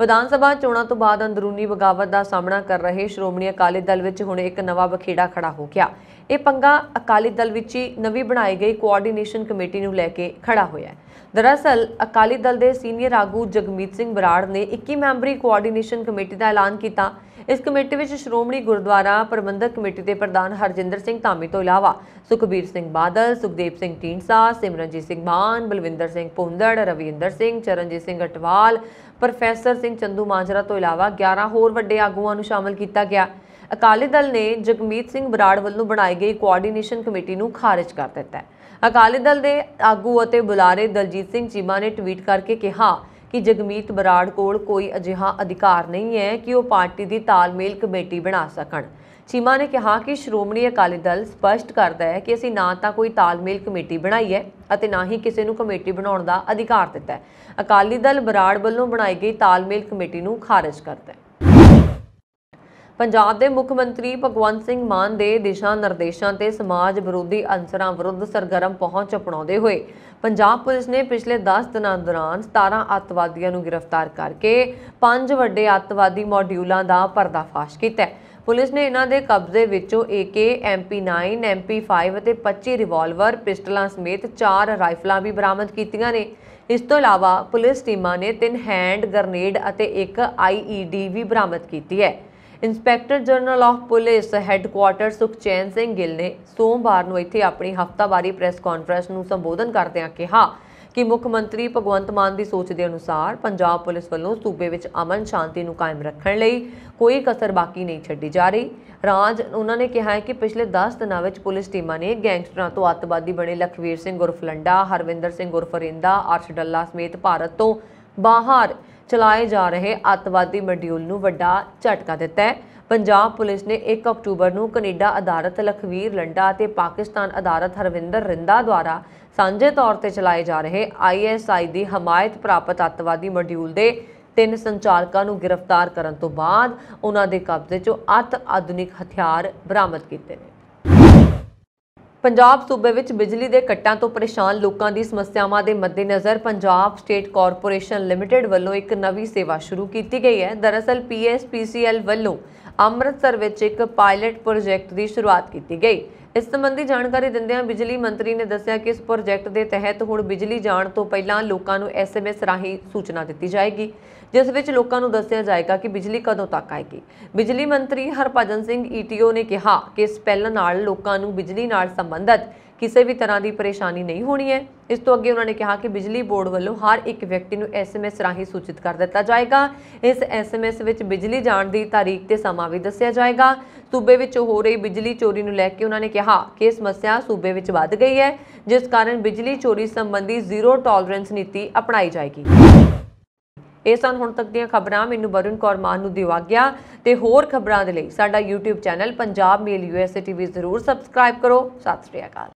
ਵਿਧਾਨ ਸਭਾ ਚੋਣਾਂ ਤੋਂ ਬਾਅਦ ਅੰਦਰੂਨੀ ਬਗਾਵਤ ਦਾ ਸਾਹਮਣਾ ਕਰ ਰਹੇ ਸ਼੍ਰੋਮਣੀ ਅਕਾਲੀ ਦਲ ਵਿੱਚ ਹੁਣ ਇੱਕ ਨਵਾਂ ਬਖੇੜਾ ਖੜਾ ਹੋ ਗਿਆ। ਇਹ ਪੰਗਾ ਅਕਾਲੀ ਦਲ ਵਿੱਚ ਹੀ ਨਵੀਂ ਬਣਾਈ ਗਈ ਕੋਆਰਡੀਨੇਸ਼ਨ ਕਮੇਟੀ ਨੂੰ ਲੈ ਕੇ ਖੜਾ ਹੋਇਆ ਹੈ। ਦਰਅਸਲ, ਅਕਾਲੀ ਦਲ ਦੇ ਸੀਨੀਅਰ ਆਗੂ ਜਗਮੀਤ ਸਿੰਘ ਬਰਾੜ ਨੇ 21 ਮੈਂਬਰੀ ਕੋਆਰਡੀਨੇਸ਼ਨ ਕਮੇਟੀ ਦਾ ਐਲਾਨ ਕੀਤਾ। ਇਸ ਕਮੇਟੀ ਵਿੱਚ ਸ਼੍ਰੋਮਣੀ ਗੁਰਦੁਆਰਾ ਪ੍ਰਬੰਧਕ ਕਮੇਟੀ ਦੇ ਪ੍ਰਧਾਨ ਹਰਜਿੰਦਰ ਸਿੰਘ ਧਾਮੀ ਤੋਂ ਇਲਾਵਾ ਸੁਖਬੀਰ ਸਿੰਘ ਬਾਦਲ, ਸੁਖਦੇਵ ਸਿੰਘ ਢੀਂਡਸਾ, ਸਿਮਰਨਜੀਤ ਸਿੰਘ ਮਾਨ, ਬਲਵਿੰਦਰ ਸਿੰਘ ਭੁੰਦੜ, ਰਵਿੰਦਰ ਸਿੰਘ, ਚਰਨਜੀਤ ਸਿੰਘ ਅਟਵਾਲ, ਪ੍ਰੋਫੈਸਰ ਸਿੰਘ ਚੰਦੂ ਮਾਜਰਾ ਤੋਂ ਇਲਾਵਾ 11 ਹੋਰ ਵੱਡੇ ਆਗੂਆਂ ਨੂੰ ਸ਼ਾਮਲ ਕੀਤਾ ਗਿਆ। ਅਕਾਲੀ ਦਲ ਨੇ ਜਗਮੀਤ ਸਿੰਘ ਬਰਾੜ ਵੱਲੋਂ ਬਣਾਈ ਗਈ ਕੋਆਰਡੀਨੇਸ਼ਨ ਕਮੇਟੀ ਨੂੰ ਖਾਰਜ ਕਰ ਦਿੱਤਾ ਹੈ। ਅਕਾਲੀ ਦਲ ਦੇ ਆਗੂ ਅਤੇ ਬੁਲਾਰੇ ਦਲਜੀਤ ਸਿੰਘ ਚੀਮਾ ਨੇ ਟਵੀਟ ਕਰਕੇ ਕਿਹਾ ਕਿ ਜਗਮੀਤ ਬਰਾੜ ਕੋਲ ਕੋਈ ਅਜਿਹਾ ਅਧਿਕਾਰ ਨਹੀਂ ਹੈ ਕਿ ਉਹ ਪਾਰਟੀ ਦੀ ਤਾਲਮੇਲ ਕਮੇਟੀ ਬਣਾ ਸਕਣ। ਚੀਮਾ ਨੇ ਕਿਹਾ ਕਿ ਸ਼੍ਰੋਮਣੀ ਅਕਾਲੀ ਦਲ ਸਪਸ਼ਟ ਕਰਦਾ ਹੈ ਕਿ ਅਸੀਂ ਨਾ ਤਾਂ ਕੋਈ ਤਾਲਮੇਲ ਕਮੇਟੀ ਬਣਾਈ ਹੈ ਅਤੇ ਨਾ ਹੀ ਕਿਸੇ ਨੂੰ ਕਮੇਟੀ ਬਣਾਉਣ ਦਾ ਅਧਿਕਾਰ ਦਿੱਤਾ ਹੈ। ਅਕਾਲੀ ਦਲ ਬਰਾੜ ਵੱਲੋਂ ਬਣਾਈ ਗਈ ਤਾਲਮੇਲ ਕਮੇਟੀ ਨੂੰ ਖਾਰਜ ਕਰਦਾ ਹੈ। ਪੰਜਾਬ ਦੇ ਮੁੱਖ ਮੰਤਰੀ ਭਗਵੰਤ ਸਿੰਘ ਮਾਨ ਦੇ ਦਿਸ਼ਾ ਨਿਰਦੇਸ਼ਾਂ ਤੇ ਸਮਾਜ ਵਿਰੋਧੀ ਅਨਸਰਾਂ ਵਿਰੁੱਧ ਸਰਗਰਮ ਪਹੁੰਚ ਅਪਣਾਉਂਦੇ ਹੋਏ ਪੰਜਾਬ ਪੁਲਿਸ ਨੇ ਪਿਛਲੇ 10 ਦਿਨਾਂ ਦੌਰਾਨ 17 ਅੱਤਵਾਦੀਆਂ ਨੂੰ ਗ੍ਰਿਫਤਾਰ ਕਰਕੇ ਪੰਜ ਵੱਡੇ ਅੱਤਵਾਦੀ ਮੋਡਿਊਲਾਂ ਦਾ ਪਰਦਾਫਾਸ਼ ਕੀਤਾ ਹੈ। ਪੁਲਿਸ ਨੇ ਇਹਨਾਂ ਦੇ ਕਬਜ਼ੇ ਵਿੱਚੋਂ AK MP9 MP5 ਅਤੇ 25 ਰਿਵਾਲਵਰ ਪਿਸਟਲਾਂ ਸਮੇਤ 4 ਰਾਈਫਲਾਂ ਵੀ ਬਰਾਮਦ ਕੀਤੀਆਂ ਨੇ। ਇਸ ਤੋਂ ਇਲਾਵਾ ਪੁਲਿਸ ਟੀਮਾਂ ਨੇ ਤਿੰਨ ਹੈਂਡ ਗ੍ਰਨੇਡ ਅਤੇ ਇੱਕ IED ਵੀ ਬਰਾਮਦ ਕੀਤੀ ਹੈ। Inspector general of police headquarters Sukhchain Singh Gill ਨੇ ਸੋਮਵਾਰ ਨੂੰ ਇੱਥੇ ਆਪਣੀ ਹਫ਼ਤਾਵਾਰੀ ਪ੍ਰੈਸ ਕਾਨਫਰੰਸ ਨੂੰ ਸੰਬੋਧਨ ਕਰਦਿਆਂ ਕਿਹਾ ਕਿ ਮੁੱਖ ਮੰਤਰੀ ਭਗਵੰਤ ਮਾਨ ਦੀ ਸੋਚ ਦੇ ਅਨੁਸਾਰ ਪੰਜਾਬ ਪੁਲਿਸ ਵੱਲੋਂ ਸੂਬੇ ਵਿੱਚ ਅਮਨ ਸ਼ਾਂਤੀ ਨੂੰ ਕਾਇਮ ਰੱਖਣ ਲਈ ਕੋਈ ਕਸਰ ਬਾਕੀ ਨਹੀਂ ਛੱਡੀ ਜਾ ਰਹੀ। ਰਾਜ, ਉਹਨਾਂ ਨੇ ਕਿਹਾ ਹੈ ਕਿ ਪਿਛਲੇ 10 ਦਿਨਾਂ ਵਿੱਚ ਪੁਲਿਸ ਟੀਮਾਂ ਨੇ ਗੈਂਗਸਟਰਾਂ ਤੋਂ ਅੱਤਵਾਦੀ ਬਣੇ ਲਖਵੀਰ ਸਿੰਘ ਉਰਫ ਲੰਡਾ, ਹਰਵਿੰਦਰ ਸਿੰਘ ਉਰਫ ਰਿੰਦਾ, ਅਰਸ਼ ਡੱਲਾ ਸਮੇਤ ਭਾਰਤ ਤੋਂ ਬਾਹਰ ਚਲਾਏ ਜਾ ਰਹੇ ਅੱਤਵਾਦੀ ਮੋਡਿਊਲ ਨੂੰ ਵੱਡਾ ਝਟਕਾ ਦਿੱਤਾ ਹੈ। ਪੰਜਾਬ ਪੁਲਿਸ ਨੇ 1 ਅਕਤੂਬਰ ਨੂੰ ਕੈਨੇਡਾ ਅਦਾਲਤ ਲਖਵੀਰ ਲੰਡਾ ਅਤੇ ਪਾਕਿਸਤਾਨ ਅਦਾਲਤ ਹਰਵਿੰਦਰ ਰਿੰਦਾ ਦੁਆਰਾ ਸਾਂਝੇ ਤੌਰ ਤੇ ਚਲਾਏ ਜਾ ਰਹੇ ਆਈਐਸਆਈ ਦੀ ਹਮਾਇਤ ਪ੍ਰਾਪਤ ਅੱਤਵਾਦੀ ਮੋਡਿਊਲ ਦੇ ਤਿੰਨ ਸੰਚਾਲਕਾਂ ਨੂੰ ਗ੍ਰਿਫਤਾਰ ਕਰਨ ਤੋਂ ਬਾਅਦ ਉਹਨਾਂ ਦੇ ਕਬਜ਼ੇ 'ਚੋਂ ਅਤ ਆਧੁਨਿਕ ਹਥਿਆਰ ਬਰਾਮਦ ਕੀਤੇ ਨੇ। ਪੰਜਾਬ ਸੂਬੇ ਵਿੱਚ ਬਿਜਲੀ ਦੇ ਕੱਟਾਂ ਤੋਂ ਪਰੇਸ਼ਾਨ ਲੋਕਾਂ ਦੀ ਸਮੱਸਿਆਵਾਂ ਦੇ ਮੱਦੇਨਜ਼ਰ ਪੰਜਾਬ ਸਟੇਟ ਕਾਰਪੋਰੇਸ਼ਨ ਲਿਮਟਿਡ ਵੱਲੋਂ ਇੱਕ ਨਵੀਂ ਸੇਵਾ ਸ਼ੁਰੂ ਕੀਤੀ ਗਈ ਹੈ। ਦਰਅਸਲ, ਪੀਐਸਪੀਸੀਐਲ ਵੱਲੋਂ ਅੰਮ੍ਰਿਤਸਰ ਵਿੱਚ ਇੱਕ ਪਾਇਲਟ ਪ੍ਰੋਜੈਕਟ ਦੀ ਸ਼ੁਰੂਆਤ ਕੀਤੀ ਗਈ। ਇਸ ਸੰਬੰਧੀ ਜਾਣਕਾਰੀ ਦਿੰਦਿਆਂ ਬਿਜਲੀ ਮੰਤਰੀ ਨੇ ਦੱਸਿਆ ਕਿ ਇਸ ਪ੍ਰੋਜੈਕਟ ਦੇ ਤਹਿਤ ਹੁਣ ਬਿਜਲੀ ਜਾਣ ਤੋਂ ਪਹਿਲਾਂ ਲੋਕਾਂ ਨੂੰ ਐਸਐਮਐਸ ਰਾਹੀਂ ਸੂਚਨਾ ਦਿੱਤੀ ਜਾਏਗੀ, ਜਿਸ ਵਿੱਚ ਲੋਕਾਂ ਨੂੰ ਦੱਸਿਆ ਜਾਏਗਾ ਕਿ ਬਿਜਲੀ ਕਦੋਂ ਤੱਕ ਆਏਗੀ। ਬਿਜਲੀ ਮੰਤਰੀ ਹਰਭਜਨ ਸਿੰਘ ਈਟੀਓ ਨੇ ਕਿਹਾ ਕਿ ਇਸ ਪਹਿਲ ਨਾਲ ਲੋਕਾਂ ਨੂੰ ਬਿਜਲੀ ਨਾਲ ਸੰਬੰਧਿਤ ਕਿਸੇ ਵੀ ਤਰ੍ਹਾਂ ਦੀ ਪਰੇਸ਼ਾਨੀ ਨਹੀਂ ਹੋਣੀ ਹੈ। ਇਸ ਤੋਂ ਅੱਗੇ ਉਹਨਾਂ ਨੇ ਕਿਹਾ ਕਿ ਬਿਜਲੀ ਬੋਰਡ ਵੱਲੋਂ ਹਰ ਇੱਕ ਵਿਅਕਤੀ ਨੂੰ ਐਸਐਮਐਸ ਰਾਹੀਂ ਸੂਚਿਤ ਕਰ ਦਿੱਤਾ ਜਾਏਗਾ। ਇਸ ਐਸਐਮਐਸ ਵਿੱਚ ਬਿਜਲੀ ਜਾਣ ਦੀ ਤਾਰੀਖ ਤੇ ਸਮਾਂ ਵੀ ਦੱਸਿਆ ਜਾਏਗਾ। ਸੂਬੇ ਵਿੱਚ ਹੋ ਰਹੀ ਬਿਜਲੀ ਚੋਰੀ ਨੂੰ ਲੈ ਕੇ ਉਹਨਾਂ ਨੇ ਕਿਹਾ ਕਿ ਇਹ ਸਮੱਸਿਆ ਸੂਬੇ ਵਿੱਚ ਵੱਧ ਗਈ ਹੈ, ਜਿਸ ਕਾਰਨ ਬਿਜਲੀ ਚੋਰੀ ਸੰਬੰਧੀ ਜ਼ੀਰੋ ਟੋਲਰੈਂਸ ਨੀਤੀ ਅਪਣਾਈ ਜਾਏਗੀ। ਇਹ ਸਨ ਹੁਣ ਤੱਕ ਦੀਆਂ ਖਬਰਾਂ। ਮੈਨੂੰ ਵਰੁਣ ਕੌਰ ਮਾਨ ਨੂੰ ਦਿਵਾ ਗਿਆ ਤੇ ਹੋਰ ਖਬਰਾਂ ਦੇ ਲਈ ਸਾਡਾ YouTube channel Punjab mail USA TV ਜ਼ਰੂਰ ਸਬਸਕ੍ਰਾਈਬ ਕਰੋ। ਸਤਿ ਸ਼੍ਰੀ ਅਕਾਲ।